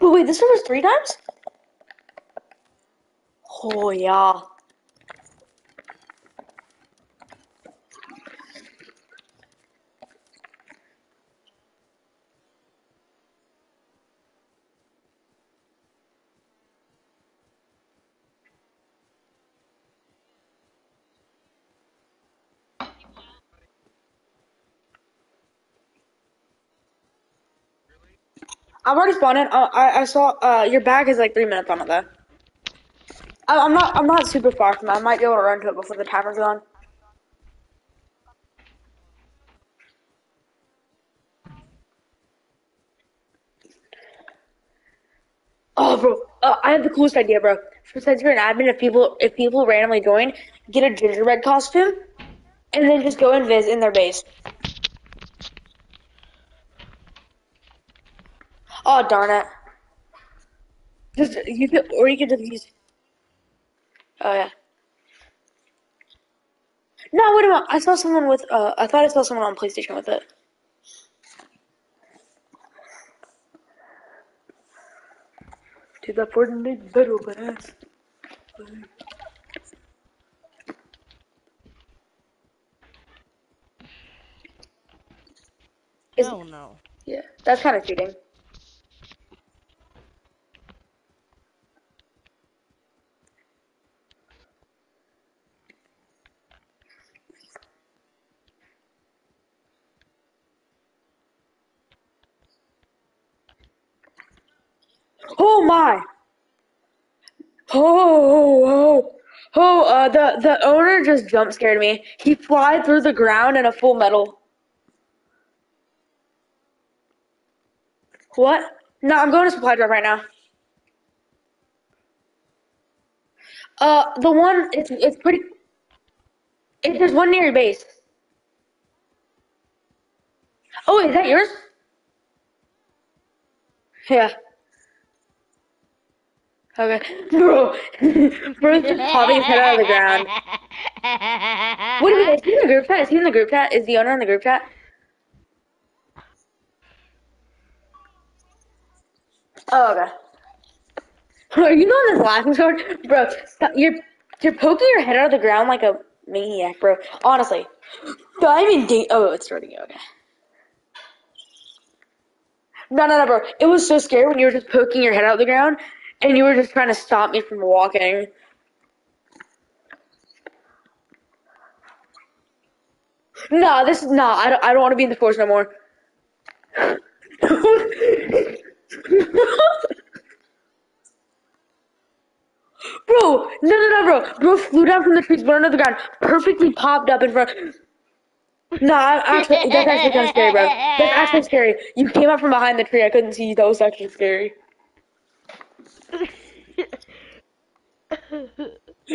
But wait, this one was three times? Oh yeah. I've already spawned in. Uh, I I saw uh your bag is like three minutes on it though. I, I'm not I'm not super far from it. I might be able to run to it before the timer's on. Oh, bro, uh, I have the coolest idea, bro. Since you're an admin, if people if people randomly join, get a gingerbread costume, and then just go and visit in their base. Oh darn it! Just you could, or you could just use. Oh yeah. No, wait a minute. I saw someone with. Uh, I thought I saw someone on PlayStation with it. To the Fortnite battle pass. Is- No, no. Yeah, that's kind of cheating. Oh my! Oh, oh, oh! Uh, the the owner just jump scared me. He flied through the ground in a full metal. What? No, I'm going to supply drop right now. Uh, the one it's it's pretty. It, there's one near your base. Oh, is that yours? Yeah. Okay, bro. Bro's just popping his head out of the ground. What is it? Is he in the group chat? Is he in the group chat? Is the owner in the group chat? Oh, okay. Are you on this laughing sword? Bro, stop. You're, you're poking your head out of the ground like a maniac, bro. Honestly. But I mean, da- oh, it's starting. Okay. No, no, no, bro. It was so scary when you were just poking your head out of the ground and you were just trying to stop me from walking. Nah, this is nah. I don't. I don't want to be in the force no more. bro, no, no, no, bro. Bro flew down from the trees, burned to the ground, perfectly popped up in front. Nah, I- actually, that's actually kind of scary, bro. That's actually scary. You came up from behind the tree. I couldn't see you. That was actually scary.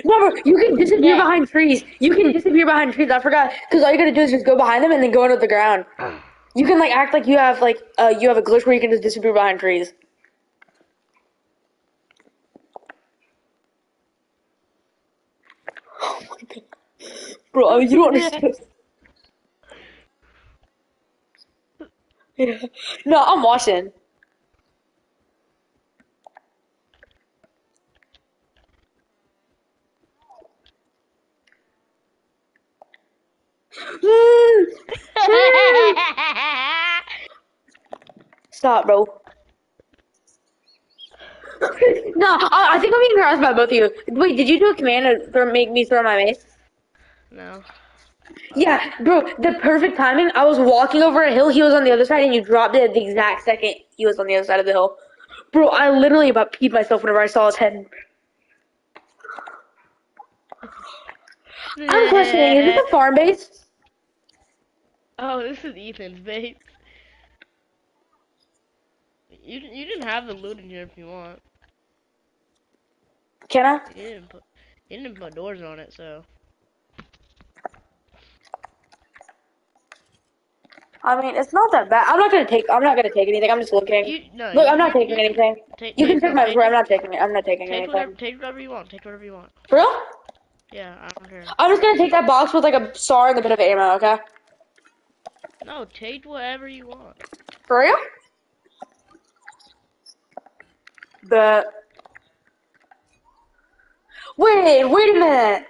No, you can disappear behind trees. You can disappear behind trees. I forgot because all you gotta do is just go behind them and then go under the ground. You can like act like you have like uh you have a glitch where you can just disappear behind trees. Oh my god, bro! I mean, you don't understand. Yeah. No, I'm watching. Stop, bro. no, I, I think I'm being harassed by both of you. Wait, did you do a command to throw, make me throw my mace? no. Yeah, bro, the perfect timing. I was walking over a hill, he was on the other side, and you dropped it at the exact second he was on the other side of the hill. Bro, I literally about peed myself whenever I saw his head. I'm questioning, is this a farm base? Oh, this is Ethan's base. You you didn't have the loot in here if you want. Can I? You didn't put you didn't put doors on it, so I mean, it's not that bad. I'm not gonna take. I'm not gonna take anything. I'm just looking. you no. Look, you, I'm not you- taking anything. Take, You can take my. take, I'm not taking it. I'm not taking take whatever anything. take whatever you want. Take whatever you want. For real? Yeah, I don't care. I'm just gonna take that box with like a star and a bit of ammo. Okay. No, take whatever you want. For real? But wait, wait a minute.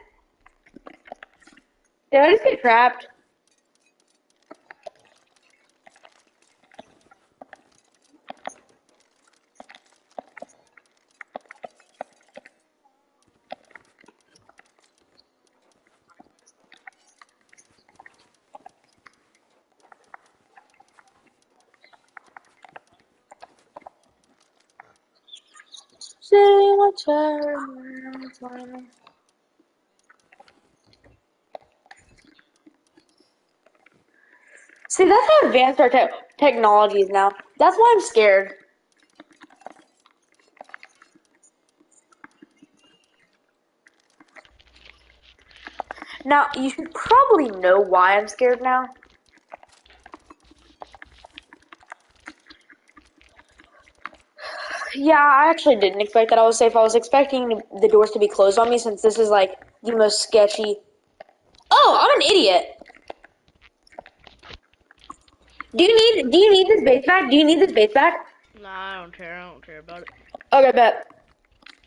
Did I just get trapped? See, that's how advanced our te- technology is now. That's why I'm scared. Now, you should probably know why I'm scared now. Yeah, I actually didn't expect that I was safe. I was expecting the doors to be closed on me since this is like the most sketchy. Oh, I'm an idiot. Do you need do you need this base back? Do you need this base back? Nah, I don't care. I don't care about it. Okay, bet.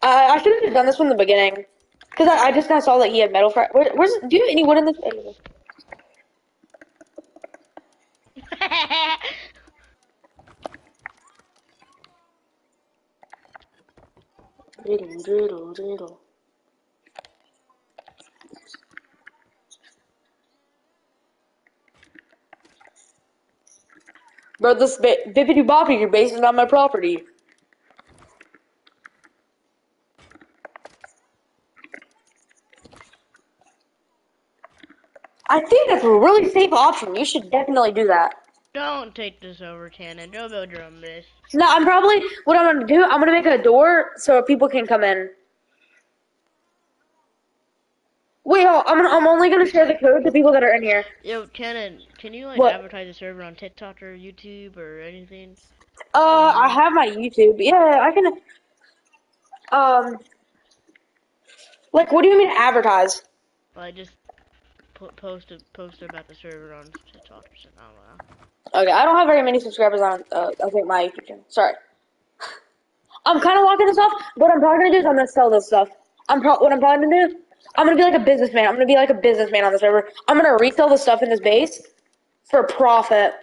I I should have done this from the beginning. Cause I, I just now saw that he had metal fra- Where, where's do you have any wood in this? Diddle, diddle, diddle. Bro, this ba- your base is not my property. I think that's a really safe option. You should definitely do that. Don't take this over, Cannon. Don't build your own base. No, I'm probably what I'm gonna do. I'm gonna make a door so people can come in. Wait, hold, I'm gonna, I'm only gonna share the code to people that are in here. Yo, Cannon, can you like What? advertise the server on TikTok or YouTube or anything? Uh, I have my YouTube. Yeah, I can. Um, like, what do you mean advertise? I just po- post a post about the server on TikTok or something. I don't know. Okay, I don't have very many subscribers on. Uh, I think my YouTube channel. Sorry. I'm kind of walking this off. What I'm probably gonna do is I'm gonna sell this stuff. I'm pro- what I'm probably gonna do. I'm gonna be like a businessman. I'm gonna be like a businessman on this server. I'm gonna resell the stuff in this base for profit.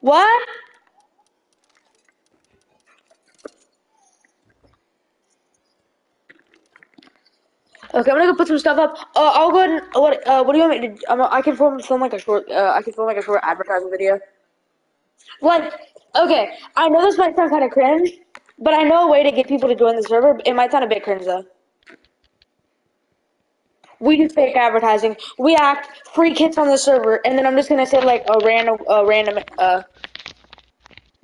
What? Okay, I'm gonna go put some stuff up. Uh, I'll go and what? Uh, what do you want me to? Um, I can film film like a short. Uh, I can film like a short advertising video. Like, okay, I know this might sound kind of cringe, but I know a way to get people to join the server. It might sound a bit cringe though. We do fake advertising. We act free kits on the server, and then I'm just gonna say like a random, a random uh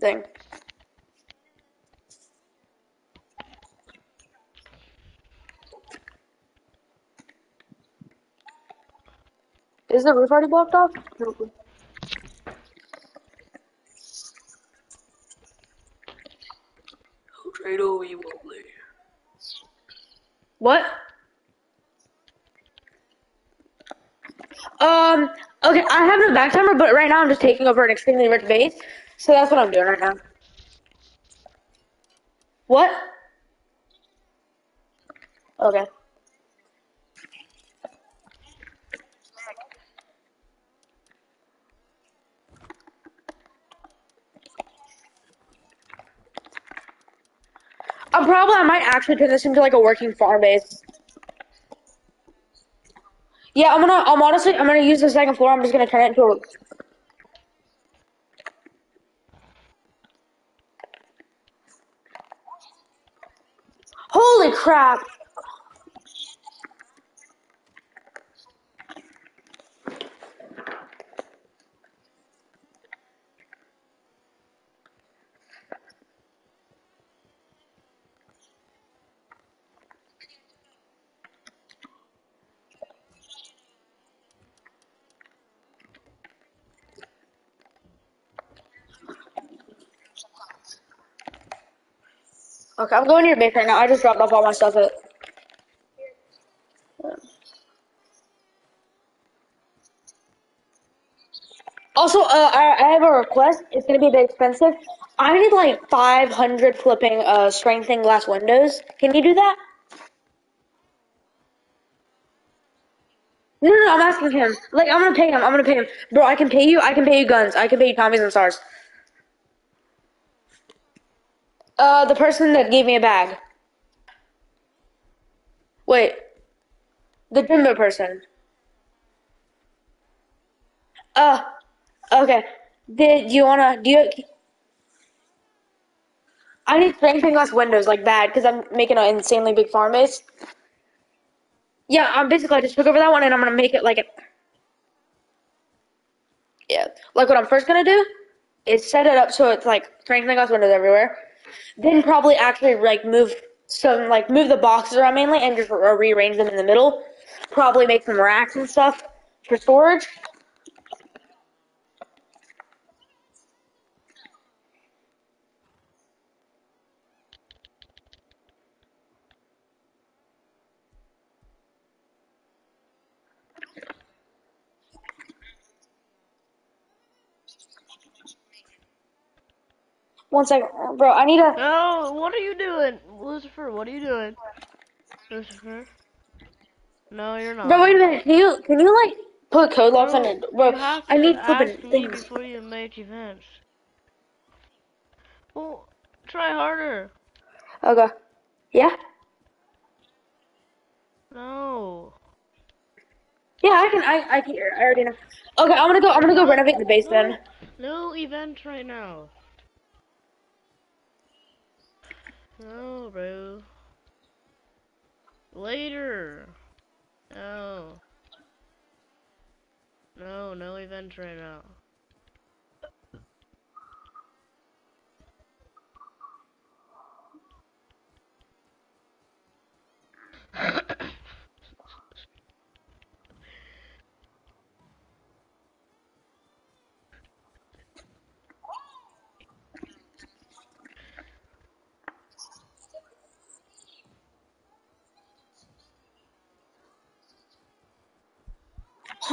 thing. Is the roof already blocked off? Nope. Trade over you won't play. What? Um. Okay, I have no back timer, but right now I'm just taking over an extremely rich base, so that's what I'm doing right now. What? Okay. Probably I might actually turn this into like a working farm base. Yeah, I'm gonna. I'm honestly. I'm gonna use the second floor. I'm just gonna turn it into a. Holy crap! Okay, I'm going to your base right now. I just dropped off all my stuff at. Also, uh, I, I have a request. It's gonna be a bit expensive. I need like 500 flipping uh strengthening glass windows. Can you do that? No, no, no, I'm asking him. Like, I'm gonna pay him. I'm gonna pay him, bro. I can pay you. I can pay you guns. I can pay you Tommies and stars. Uh, the person that gave me a bag. Wait, the Jimbo person. Uh, okay. Did you wanna? Do you? I need strengthening glass windows like bad because I'm making an insanely big farm base. Yeah, I'm basically I just took over that one and I'm gonna make it like it. Yeah, like what I'm first gonna do is set it up so it's like strengthening glass windows everywhere. Then probably actually like move some like move the boxes around mainly and just rearrange them in the middle. Probably make some racks and stuff for storage. One second, bro. I need a. No, what are you doing? Lucifer, what are you doing? Lucifer? No, you're not. Bro, wait a minute. Can you can you like put code locks on it, bro? I need flipping things. before you make events. Well, try harder. Okay. Yeah. No. Yeah, I can. I I can. I already know. Okay, I'm gonna go. I'm gonna go renovate the base then. No event right now. No, bro. Later. No. No, no event right now.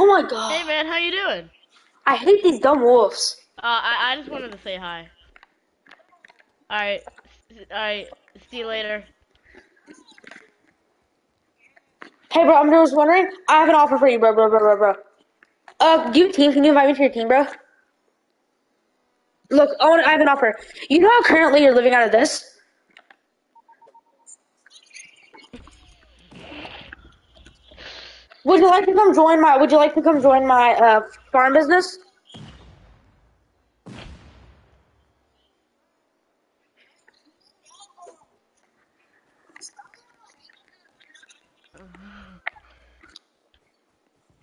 Oh my god. hey man, how you doing? I hate these dumb wolves. Uh, I, I just wanted to say hi. Alright, alright, see you later. Hey, bro. I'm just wondering. I have an offer for you, bro, bro, bro, bro, bro. Uh, do you team? Can you invite me to your team, bro? Look, I want. I have an offer. You know how currently you're living out of this? Would you like to come join my? Would you like to come join my uh, farm business?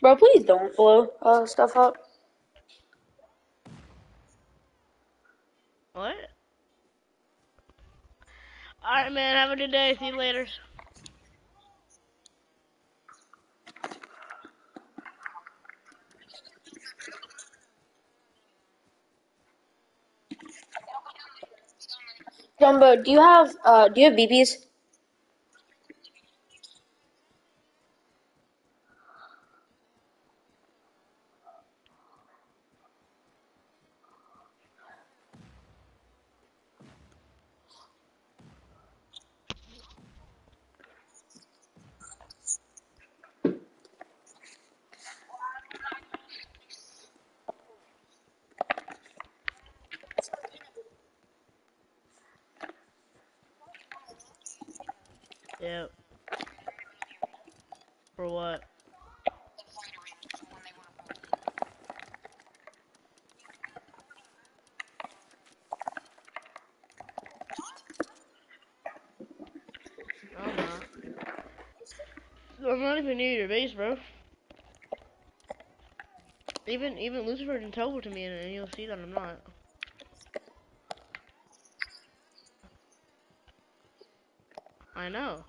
Bro, please don't blow uh, stuff up. What? Alright man, have a good day, see you later. Jumbo, do you have uh, do you have BBs? Yep. For what? I'm not. I'm not even near your base, bro. Even even Lucifer can teleport to me and you'll see that I'm not. I know.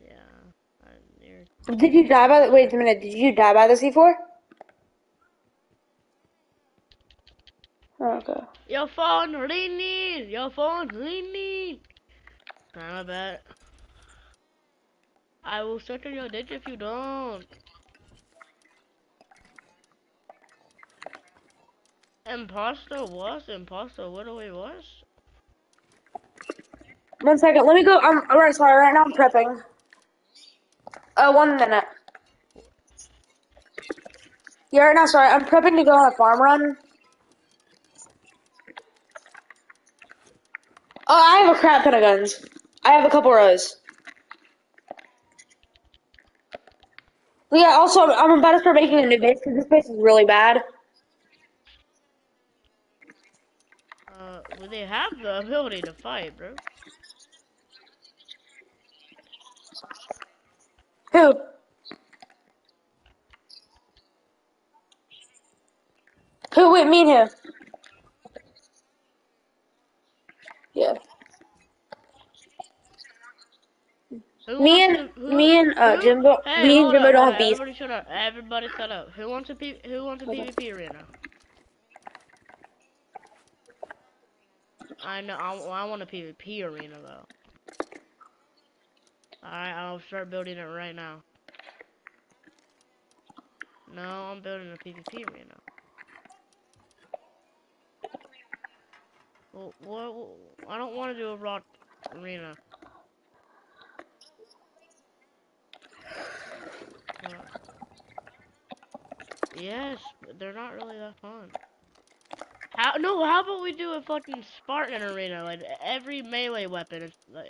Yeah, I'm near. Did you die by the, wait a minute, did you die by the C4? Oh, okay. Your phone ringing! Your phone ringing! Nah, my bad. I will search on your ditch if you don't. Imposter was? Imposter what away was? One second, let me go, I'm, alright, sorry, right now I'm prepping. Uh, one minute. Yeah, right now, sorry, I'm prepping to go on a farm run. Oh, I have a crap ton of guns. I have a couple rows. But yeah, also, I'm, about to start making a new base because this base is really bad. Uh, well, they have the ability to fight, bro. Who? Who? Wait, me and who? Yeah. Who Me and- to, who, me and, uh, who? Jimbo- Hey, me and Jimbo up, don't have beef. Everybody shut up. Everybody shut up. Who wants a P who wants a Okay. PvP arena? I know. I, I want a PvP arena though. Alright, I'll start building it right now. No, I'm building a PvP arena. Well, what? I don't want to do a rock arena. What? Yes, but they're not really that fun. How? No, how about we do a fucking Spartan arena? Like every melee weapon is like.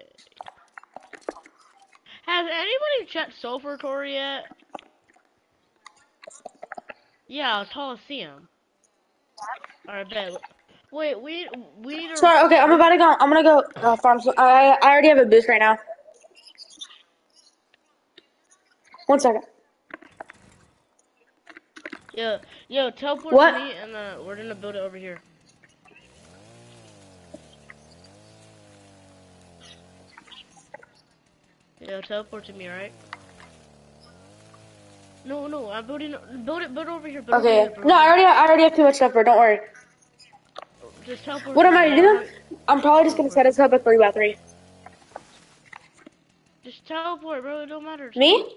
Has anybody checked Sulfur Core yet? Yeah, Coliseum. Alright, bet. Wait, we we need to. Sorry, okay, I'm about to go. I'm gonna go uh, farm. So I I already have a boost right now. One second. Yo, yo, teleport What? to me, and uh, we're gonna build it over here. Yo, teleport to me, right? No, no, I'm building. Build it, build over here. Build Okay. Over here, No, I already have, I already have too much stuff, bro. Don't worry. Just teleport. What am I doing? I'm probably just gonna set us up a three by three. Just teleport, bro. It don't matter. Me?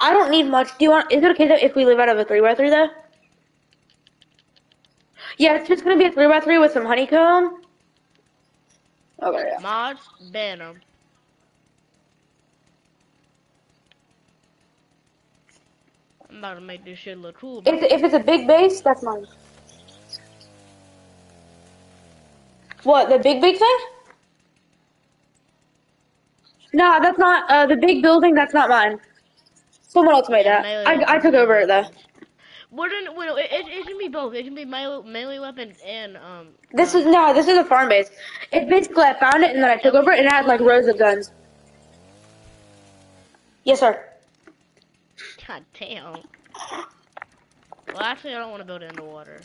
I don't need much. Do you want? Is it okay if we live out of a three by three though? Yeah, it's just gonna be a three by three with some honeycomb. Okay. Yeah. Mods, ban 'em. I'm about to make this shit look cool. Bro. If if it's a big base, that's mine. What the big big thing? No, that's not uh, the big building. That's not mine. Someone else made that. melee I, I took over it though. We're gonna, well, it, it, it can be both. It can be melee, melee weapons and um. This is no, this is a farm base. It's basically I found it and then I took over it and it had like rows of guns. Yes, sir. God damn. Well, actually, I don't want to build it in the water.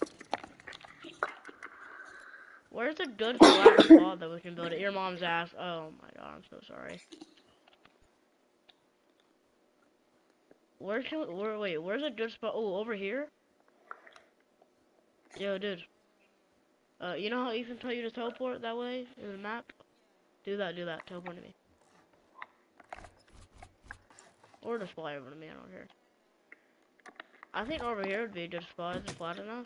Where's a good flat spot that we can build it? Your mom's ass. Oh my god, I'm so sorry. Where can we, where, wait, where's a good spot? Oh, over here? Yo, dude. Uh, you know how Ethan tell you to teleport that way in the map? Do that, do that. Teleport to me. Or just fly over to me, I care. I think over here would be a good spot. Is it flat enough?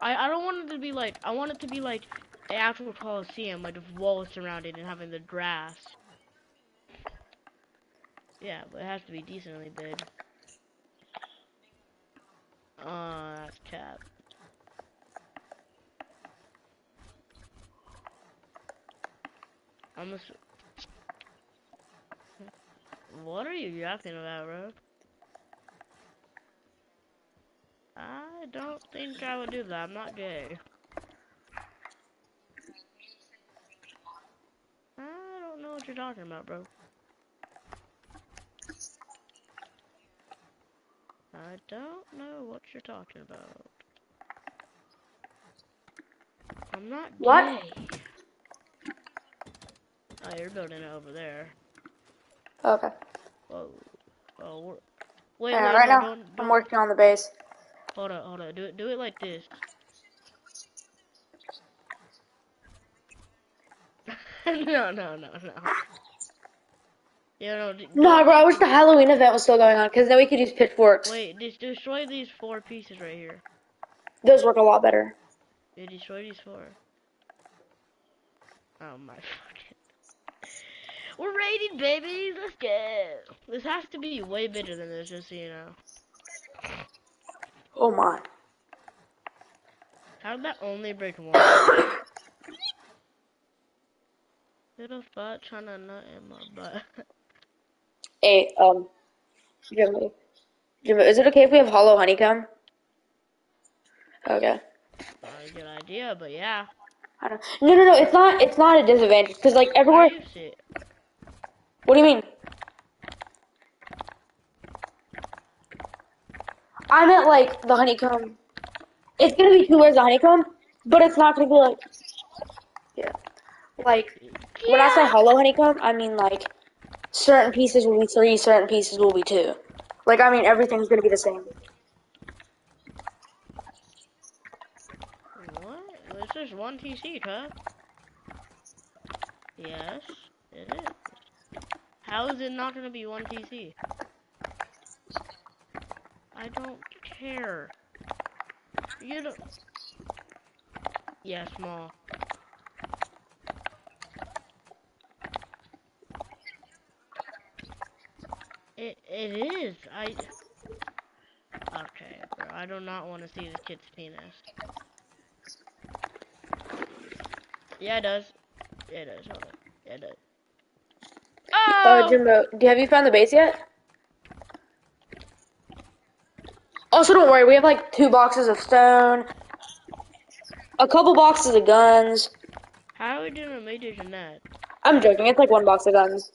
I, I don't want it to be like, I want it to be like, an actual coliseum, like with walls surrounded and having the grass. Yeah, but it has to be decently big. Uh, that's cap. I'm just. What are you yapping about, bro? I don't think I would do that. I'm not gay. I don't know what you're talking about, bro. I don't know what you're talking about. I'm not What? Oh, you're building it over there. Okay. Oh, oh, we're... Wait, Yeah, wait, right no, now don't, I'm working on the base. Hold on, hold on. Do it, do it like this. no, no, no, no. Yeah, no. d- No, bro, I wish the Halloween event was still going on, because then we could use pitchforks. Wait, just destroy these four pieces right here. Those work a lot better. Yeah, destroy these four. Oh my. We're raiding, baby. Let's go. This has to be way bigger than this, just so you know. Oh my. How did that only break one? Little butt trying to nut in my butt. Hey, um, Jimmy. Jimmy, is it okay if we have hollow honeycomb? Okay. Not a good idea, but yeah. I don't. No, no, no. It's not. It's not a disadvantage because like everywhere. What do you mean? I meant like the honeycomb. It's gonna be two layers of honeycomb, but it's not gonna be like. Yeah. Like when I say hollow honeycomb, I mean like certain pieces will be three, certain pieces will be two. Like I mean everything's gonna be the same. What? This is one TC, huh? Yes, it is. How is it not gonna be one TC? I don't care. You don't. Yeah, small. It it is. I. Okay, bro. I do not want to see this kid's penis. Yeah, it does. Yeah, it does. Hold on. Yeah, it does. Oh, Oh! Jimbo, do have you found the base yet? Also, don't worry. We have like two boxes of stone, a couple boxes of guns. How are we doing a major than that? I'm joking. It's like one box of guns.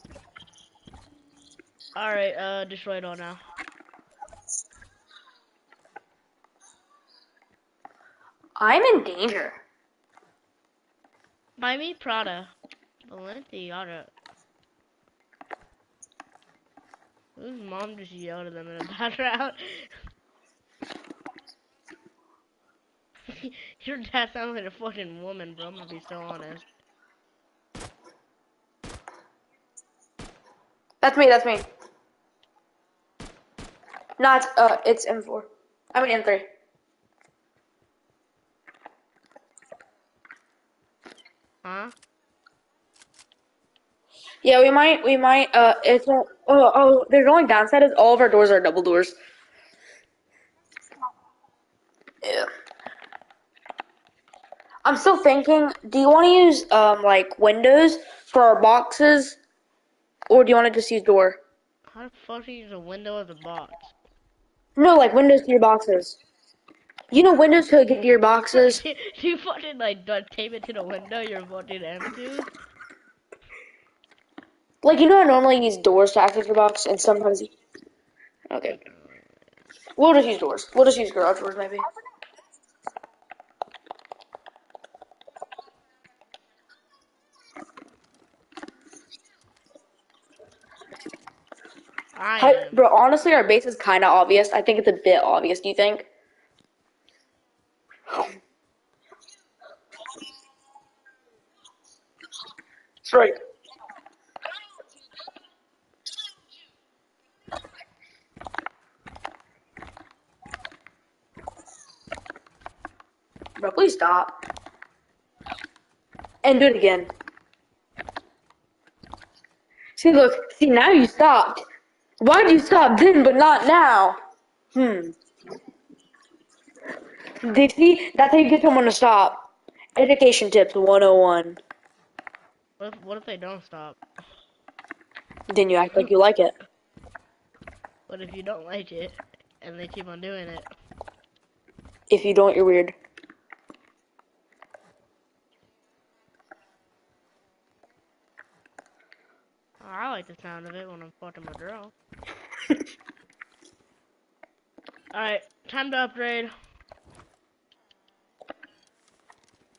Alright, uh, destroy it all now. I'm in danger. Buy me Prada. Balenciaga. Whose mom just yelled at them in the background? Your dad sounds like a fucking woman, bro. I'm gonna be so honest. That's me. That's me. Not, uh, it's M4. I mean M3. Huh? Yeah, we might. We might. Uh, it's not. Oh, oh. There's only downside is all of our doors are double doors. Yeah. I'm still thinking. Do you want to use um like windows for our boxes, or do you want to just use door? How the fuck do you use a window as a box? No, like windows to your boxes. You know windows to get to your boxes. you fucking like duct tape it to the window you're fucking into? Like you know, I normally use doors to access your box, and sometimes. You... Okay. We'll just use doors. We'll just use garage doors, maybe. I am. bro, honestly, our base is kind of obvious. I think it's a bit obvious. Do you think? Straight. Bro, please stop. And do it again. See, look. See, now you stopped. Why did you stop then, but not now? Hmm. They see, that's how you get someone to stop. Education tips 101. What if, what if they don't stop? Then you act like you like it. What if you don't like it and they keep on doing it? If you don't, you're weird. I like the sound of it when I'm fucking my girl. Alright, time to upgrade.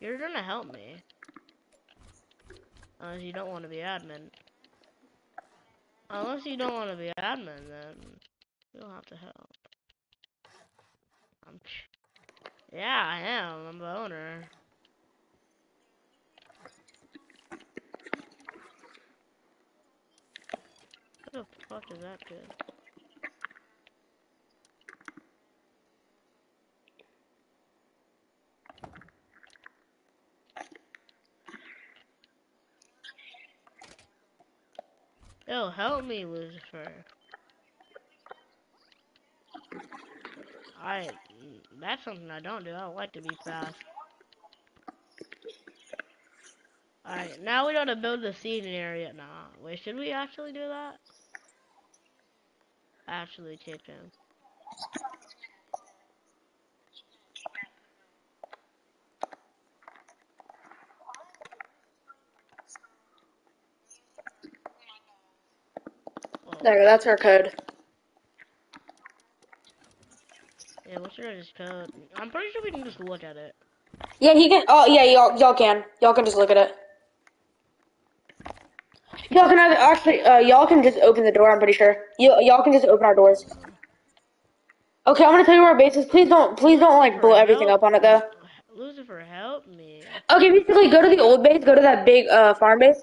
You're gonna help me. Unless you don't want to be admin. Unless you don't want to be admin, then you'll have to help. I'm ch- yeah, I am. I'm the owner. What the fuck is that do? Yo, help me, Lucifer. I, that's something I don't do. I like to be fast. Alright, now we gotta build the seating area. Nah, wait, should we actually do that? Actually him. Well, There, that's our code. yeah, what's your guys' code? I'm pretty sure we can just look at it. Yeah, he can. Oh, yeah, y'all, y'all can. Y'all can just look at it. Y'all can actually, uh, y'all can just open the door. I'm pretty sure. You, y'all can just open our doors. Okay, I'm gonna tell you where our base is. Please don't, please don't like blow everything up on it though. Lucifer, help me. Okay, basically, go to the old base. Go to that big uh farm base.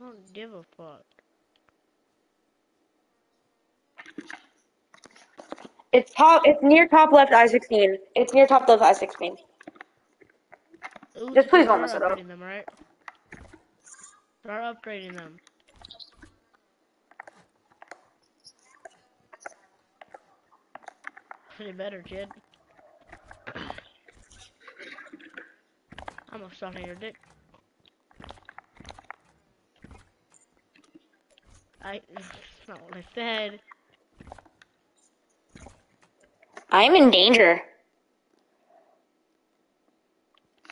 I don't give a fuck. It's top. It's near top left I-16. It's near top left I-16. Just please don't mess it up. upgrading them, right? Start upgrading them. Pretty better, kid. I'm gonna suck on your dick. I. That's not what I said. I'm in danger.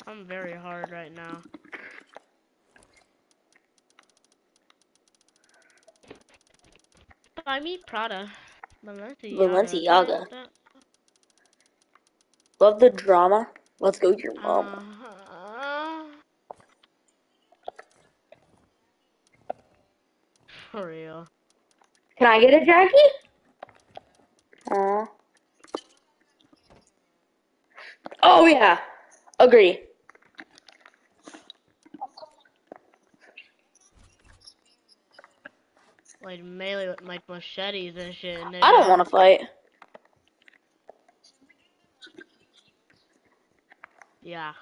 I'm very hard right now. I mean Prada. Balenciaga. Balenciaga. Love the drama. Let's go, to your mom. Uh-huh. For real. Can I get a Jackie? Aw. Oh yeah. Agree. Like melee with like machetes and shit. And I don't uh, want to fight. Yeah.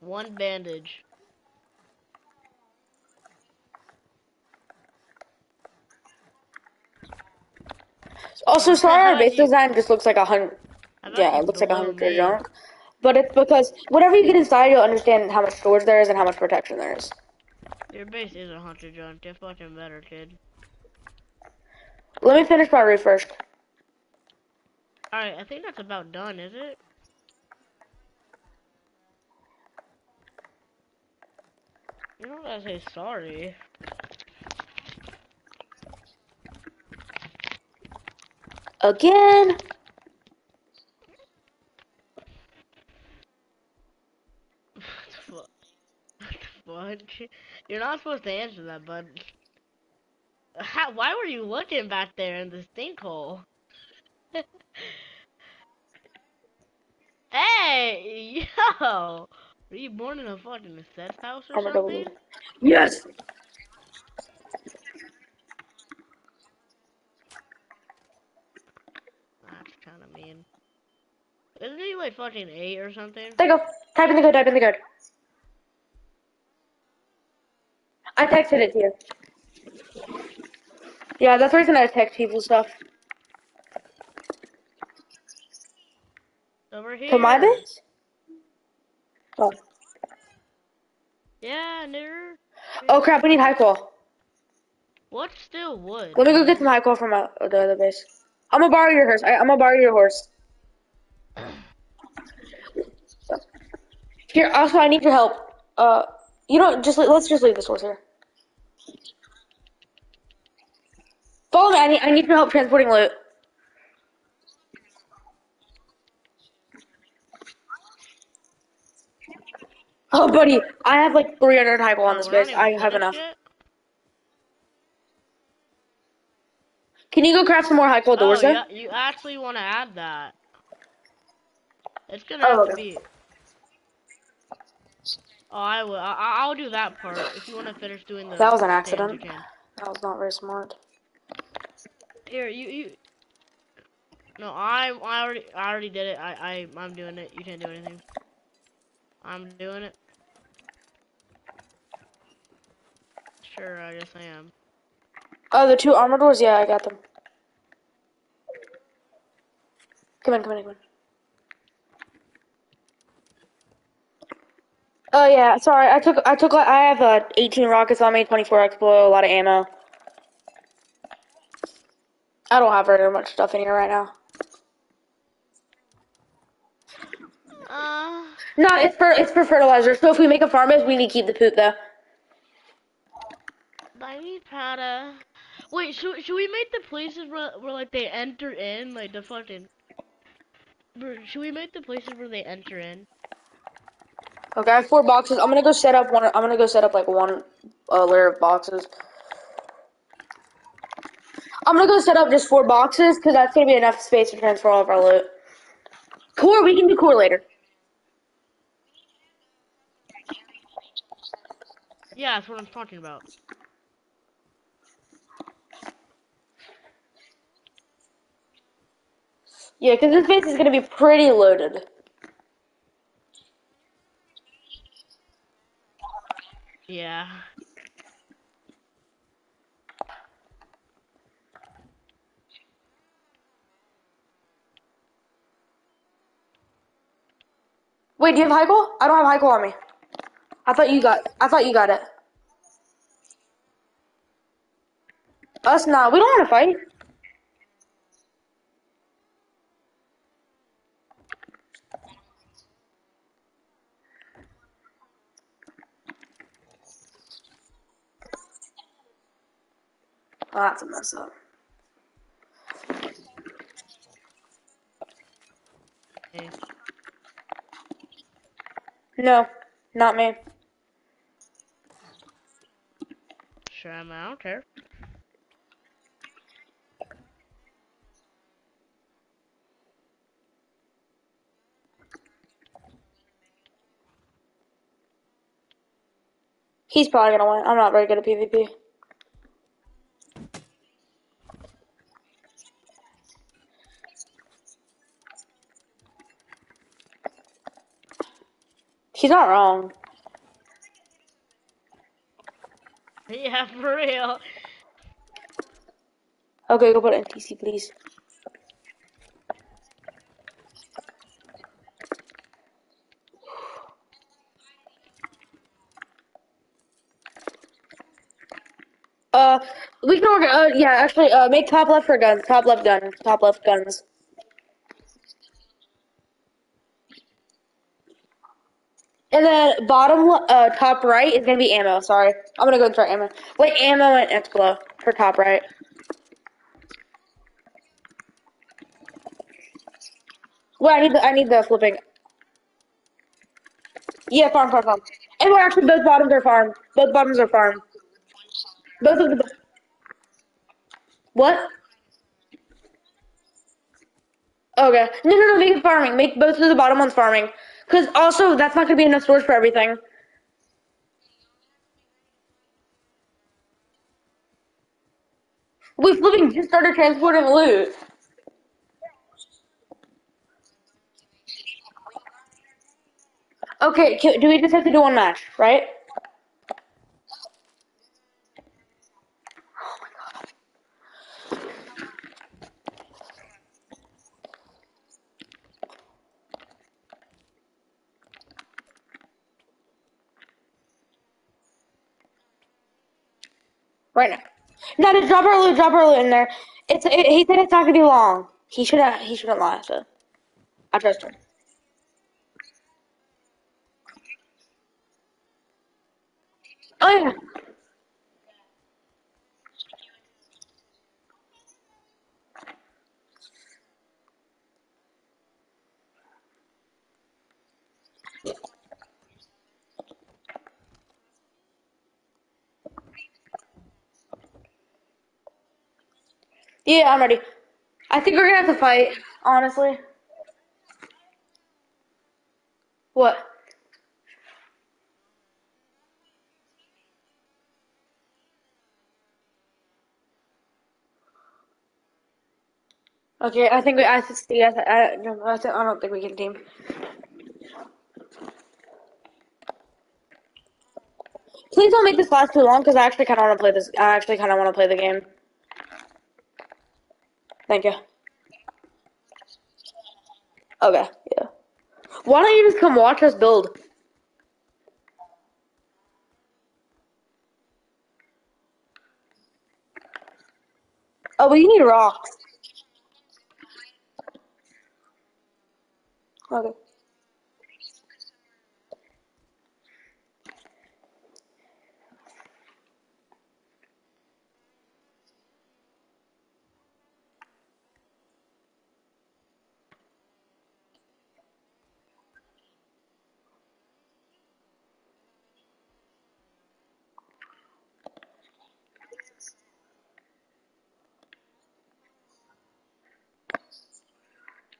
One bandage. Also, sorry, our base design just looks like a hundred. Yeah, it looks like a hundred junk. But it's because whenever you get inside, you'll understand how much storage there is and how much protection there is. Your base is a hunter junk. You're fucking better, kid. Let me finish my roof first. Alright, I think that's about done, is it? You don't gotta say sorry. Again. What the fuck? You're not supposed to answer that, bud. How, why were you looking back there in the stink hole? hey, yo! Were you born in a fucking set house or something? Yes. That's kind of mean. Isn't he like fucking eight or something? There you go. Type in the code, type in the code. I texted it to you. Yeah, that's the reason I attack people stuff. Over here. To my base? Oh. Yeah, nigger. Oh crap, we need high qual. What still wood? Let me go get some high qual from my, the other base. I'm gonna borrow your horse. I, I'm gonna borrow your horse. Here, also, I need your help. Uh, you don't just let's just leave this horse here. Follow me. I need, I need your help transporting loot. Oh, buddy, I have like 300 high qual on this base. I have enough. yet? Can you go craft some more high qual doors oh, yeah, you actually want to add that. It's gonna Oh, have to be. Oh, I will. I, I'll do that part if you want to finish doing the. That was an accident. That was not very smart. Here, you you. No, I I already I already did it. I I I'm doing it. You can't do anything. I'm doing it. Sure, I guess I am. Oh, the two armor doors? Yeah, I got them. Come in, come in, come in. Oh yeah, sorry. I took, I took, I have uh, 18 rockets on me, 24 explo, a lot of ammo. I don't have very much stuff in here right now. Uh, No, it's for, it's for fertilizer. So if we make a farm we need to keep the poop though. Need powder. Wait, should should we make the places where where like they enter in like the fucking? Should we make the places where they enter in? Okay, I have four boxes. I'm gonna go set up one. I'm gonna go set up like one uh, layer of boxes. I'm gonna go set up just four boxes because that's gonna be enough space to transfer all of our loot. Core, we can do core later. Yeah, that's what I'm talking about. Yeah, because this base is gonna be pretty loaded. Yeah. Wait, do you have Heiko? I don't have Heiko on me. I thought you got. I thought you got it. Us not. We don't want to fight. Oh, that's a mess up. No, not me. Sure, I'm, I don't care. He's probably gonna win. I'm not very good at PvP. He's not wrong. Yeah, for real. Okay, go put it in TC, please. Uh, we can order. Uh, yeah, actually, uh, make top left for guns. Top left gun. Top left guns. And then bottom, uh, top right is gonna be ammo. Sorry, I'm gonna go and try ammo. Wait, ammo and explo for top right. Wait, I need the I need the flipping. Yeah, farm, farm, farm. And we're actually both bottoms are farm. Both bottoms are farm. Both of the. What? Okay. No, no, no. Make farming. Make both of the bottom ones farming. Because also, that's not gonna be enough storage for everything. We flipping just started transporting loot. Okay, do we just have to do one match, right? Right now. No, just drop our loot, drop our loot in there. It's it, he said it's not gonna be long. He should have he shouldn't lie, so I trust him. Oh yeah. Yeah, I'm ready. I think we're gonna have to fight, honestly. What? Okay, I think we. I think. I, I don't think we can team. Please don't make this last too long, because I actually kind of want to play this. I actually kind of want to play the game. Thank you. Okay, yeah. Why don't you just come watch us build? Oh, but you need rocks. Okay.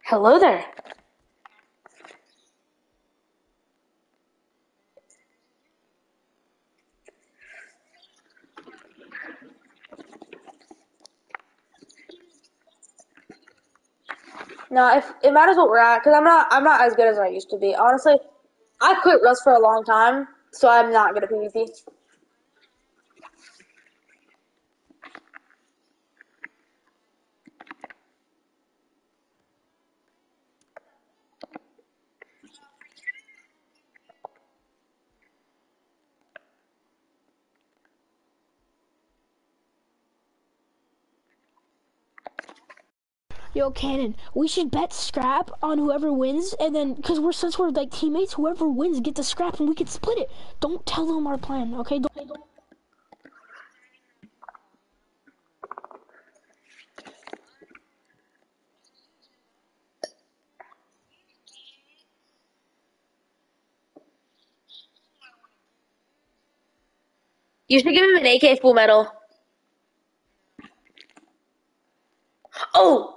Hello there. No, if it matters what we're at, because I'm not, I'm not as good as I used to be. Honestly, I quit Rust for a long time, so I'm not good at PvP. Yo, Cannon, we should bet scrap on whoever wins, and then because we're since we're like teammates, whoever wins get the scrap, and we can split it. Don't tell them our plan, okay? Don't, don't. You should give him an AK full metal. Oh,